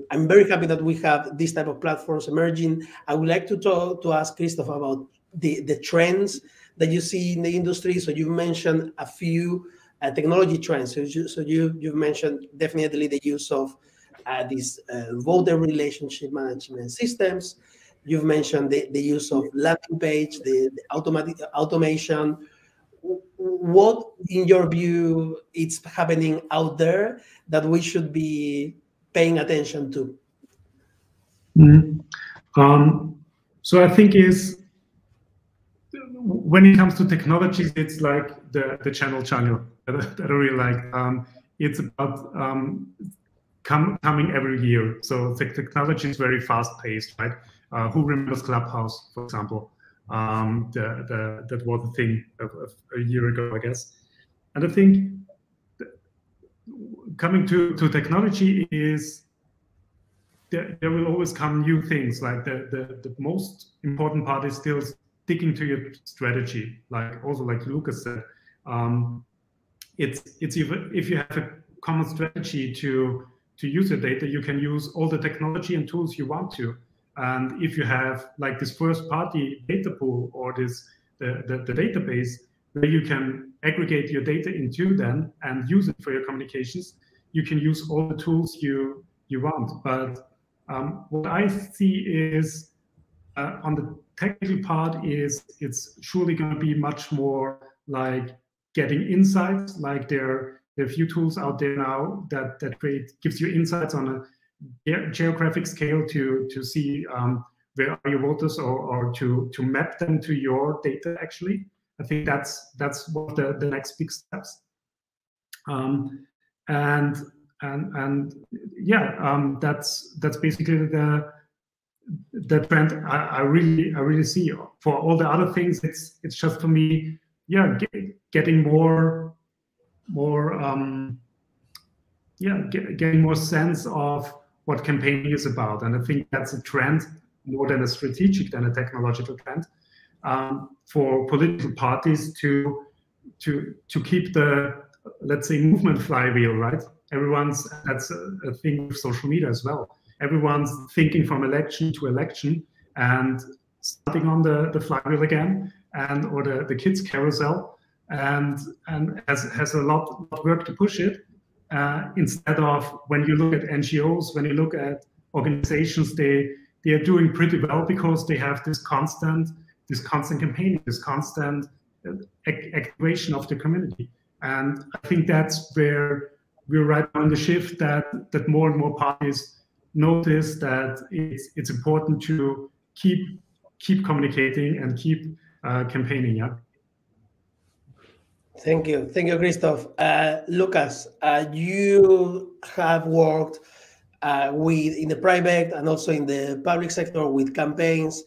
I'm very happy that we have this type of platforms emerging. I would like to talk to ask Christoph about the, the trends that you see in the industry. So you mentioned a few uh, technology trends. So, you, so you you've mentioned definitely the use of uh, these uh, voter relationship management systems. You've mentioned the, the use of landing page, the, the automatic automation. What, in your view, is happening out there that we should be paying attention to? Mm. Um, so I think is when it comes to technologies, it's like the, the channel channel that, I really like. Um, it's about um, coming every year. So the technology is very fast paced, right? Uh, who remembers Clubhouse, for example? Um, the, the, that was a thing of, of a year ago, I guess. And I think coming to, to technology is there, there will always come new things. Like the, the, the most important part is still sticking to your strategy. Like also like Lukas said, um, it's it's even if you have a common strategy to to use your data, you can use all the technology and tools you want to. And if you have like this first party data pool or this the, the, the database where you can aggregate your data into then and use it for your communications, you can use all the tools you you want. But um, what I see is uh, on the technical part is it's surely going to be much more like getting insights. Like there, there are a few tools out there now that that create gives you insights on a geographic scale to to see um, where are your voters or, or to to map them to your data actually i think that's that's one of the, the next big steps um, and and and yeah um, that's that's basically the the trend I, I, really I really see. For all the other things, it's it's just for me, yeah, get, getting more more um, yeah, get, getting more sense of what campaigning is about, and I think that's a trend more than a strategic than a technological trend um, for political parties to to to keep the let's say movement flywheel right. Everyone's that's a, a thing with social media as well. Everyone's thinking from election to election and starting on the, the flywheel again and or the, the kids carousel and and has has a lot of work to push it uh, instead of when you look at NGOs when you look at organizations they they are doing pretty well because they have this constant this constant campaigning this constant uh, activation of the community. And I think that's where we're right on the shift that that more and more parties notice that it's it's important to keep keep communicating and keep campaigning. Yeah. Thank you, thank you, Christoph. Uh, Lukas, uh, you have worked uh, with in the private and also in the public sector with campaigns.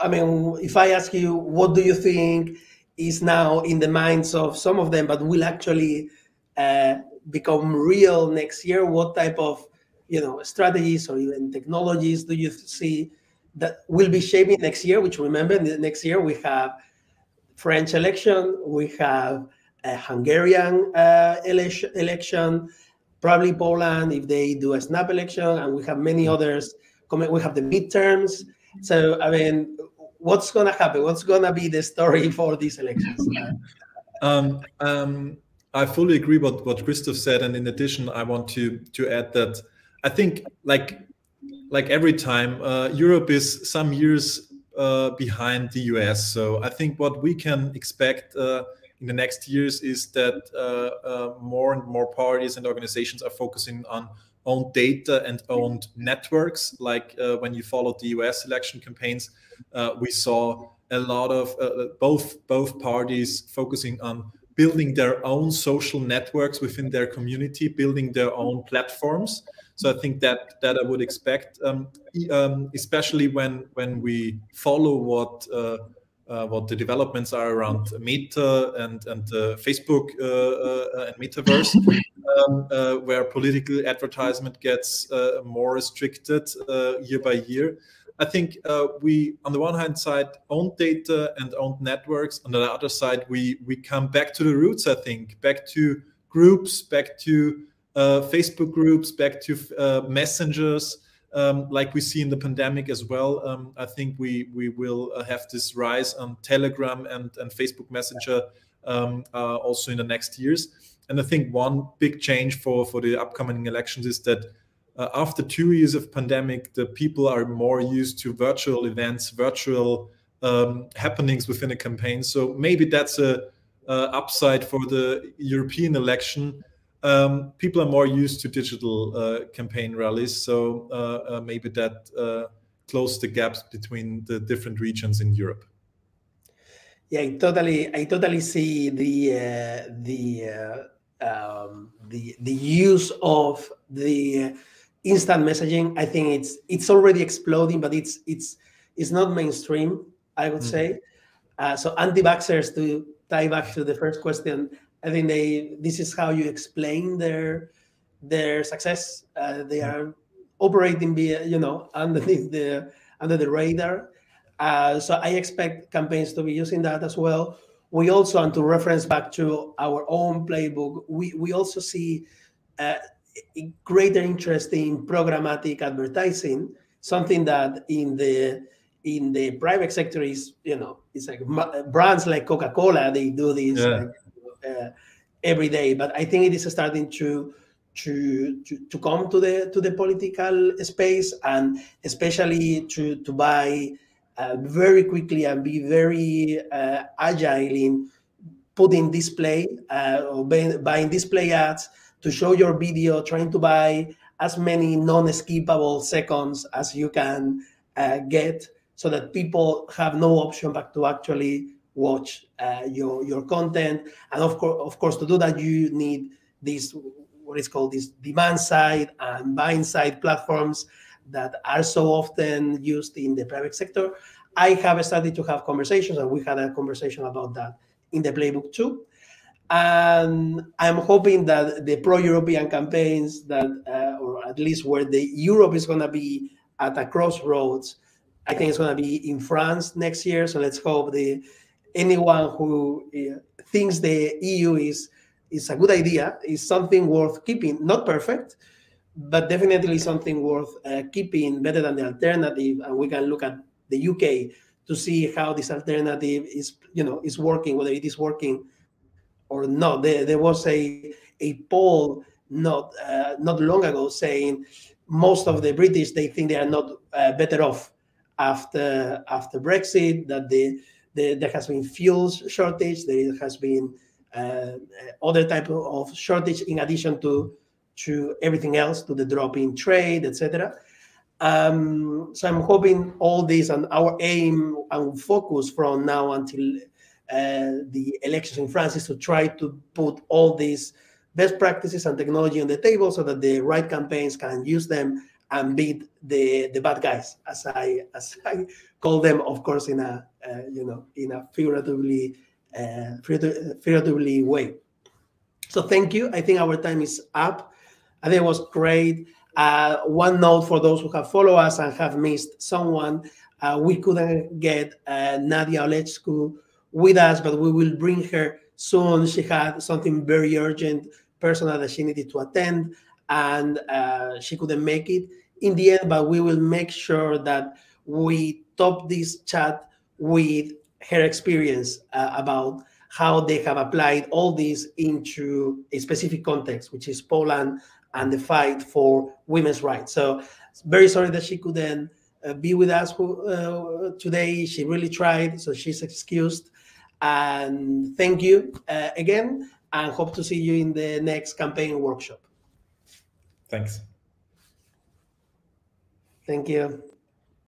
I mean, if I ask you, what do you think is now in the minds of some of them, but will actually uh, become real next year? What type of you know strategies or even technologies do you see that will be shaping next year? Which remember, next year we have French election, we have a Hungarian uh, election, probably Poland if they do a snap election, and we have many others coming. We have the midterms. So I mean, what's gonna happen? What's gonna be the story for these elections? Um, um, I fully agree with what Christoph said, and in addition, I want to to add that I think like like every time, uh, Europe is some years uh, behind the US. So I think what we can expect uh, in the next years is that uh, uh, more and more parties and organizations are focusing on owned data and owned networks. Like uh, when you followed the US election campaigns, we saw a lot of both both parties focusing on building their own social networks within their community, building their own platforms. So I think that that I would expect, um, um, especially when when we follow what uh, uh, what the developments are around Meta and and uh, Facebook uh, uh, and Metaverse, *laughs* um, uh, where political advertisement gets more restricted year by year. I think we, on the one hand side, own data and own networks. On the other side, we we come back to the roots. I think back to groups, back to uh, Facebook groups, back to uh, messengers, um, like we see in the pandemic as well. Um, I think we we will uh, have this rise on Telegram and and Facebook Messenger um, uh, also in the next years. And I think one big change for for the upcoming elections is that uh, after two years of pandemic, the people are more used to virtual events, virtual um, happenings within a campaign. So maybe that's a upside for the European election um, people are more used to digital uh, campaign rallies, so uh, uh maybe that uh, close the gaps between the different regions in Europe. Yeah, I totally, I totally see the uh, the uh, um, the the use of the instant messaging. I think it's it's already exploding, but it's it's it's not mainstream. I would mm. say. Uh, so anti-vaxxers to tie back to the first question. I think they this is how you explain their their success. Uh, they mm. are operating via you know underneath the under the radar uh, so I expect campaigns to be using that as well. We also, and to reference back to our own playbook, we, we also see uh, greater interest in programmatic advertising, something that in the in the private sector is, you know, it's like brands like Coca-Cola, they do this yeah. like, uh, every day. But I think it is starting to to, to, to come to the to the political space and especially to to buy uh, very quickly and be very uh, agile in putting display uh, or buying display ads to show your video, trying to buy as many non-skippable seconds as you can uh, get so that people have no option but to actually watch uh, your your content and of course of course to do that you need this what is called this demand side and buying side platforms that are so often used in the private sector. I have started to have conversations, and we had a conversation about that in the playbook too. And I'm hoping that the pro-European campaigns that, uh, or at least where the Europe is going to be at a crossroads, I think it's going to be in France next year. So let's hope the anyone who uh, thinks the EU is is a good idea is something worth keeping. Not perfect, but definitely something worth uh, keeping better than the alternative. And we can look at the UK to see how this alternative is, you know, is working, whether it is working or not. There, there was a a poll not uh, not long ago saying most of the British they think they are not uh, better off after after Brexit. That the, the there has been fuel shortage, there has been uh, other type of shortage in addition to to everything else, to the drop in trade, etc. Um, so I'm hoping all this and our aim and focus from now until uh, the elections in France is to try to put all these best practices and technology on the table so that the right campaigns can use them and beat the the bad guys, as I as I call them, of course, in a you know in a figuratively uh, figuratively way. So thank you. I think our time is up. I think it was great. Uh, one note for those who have followed us and have missed someone, uh, we couldn't get uh, Nadia Olescu with us, but we will bring her soon. She had something very urgent, personal that she needed to attend, and uh, she couldn't make it in the end. But we will make sure that we top this chat with her experience uh, about how they have applied all this into a specific context, which is Poland and the fight for women's rights. So very sorry that she couldn't uh, be with us uh, today. She really tried, so she's excused. And thank you uh, again, and hope to see you in the next campaign workshop. Thanks. Thank you.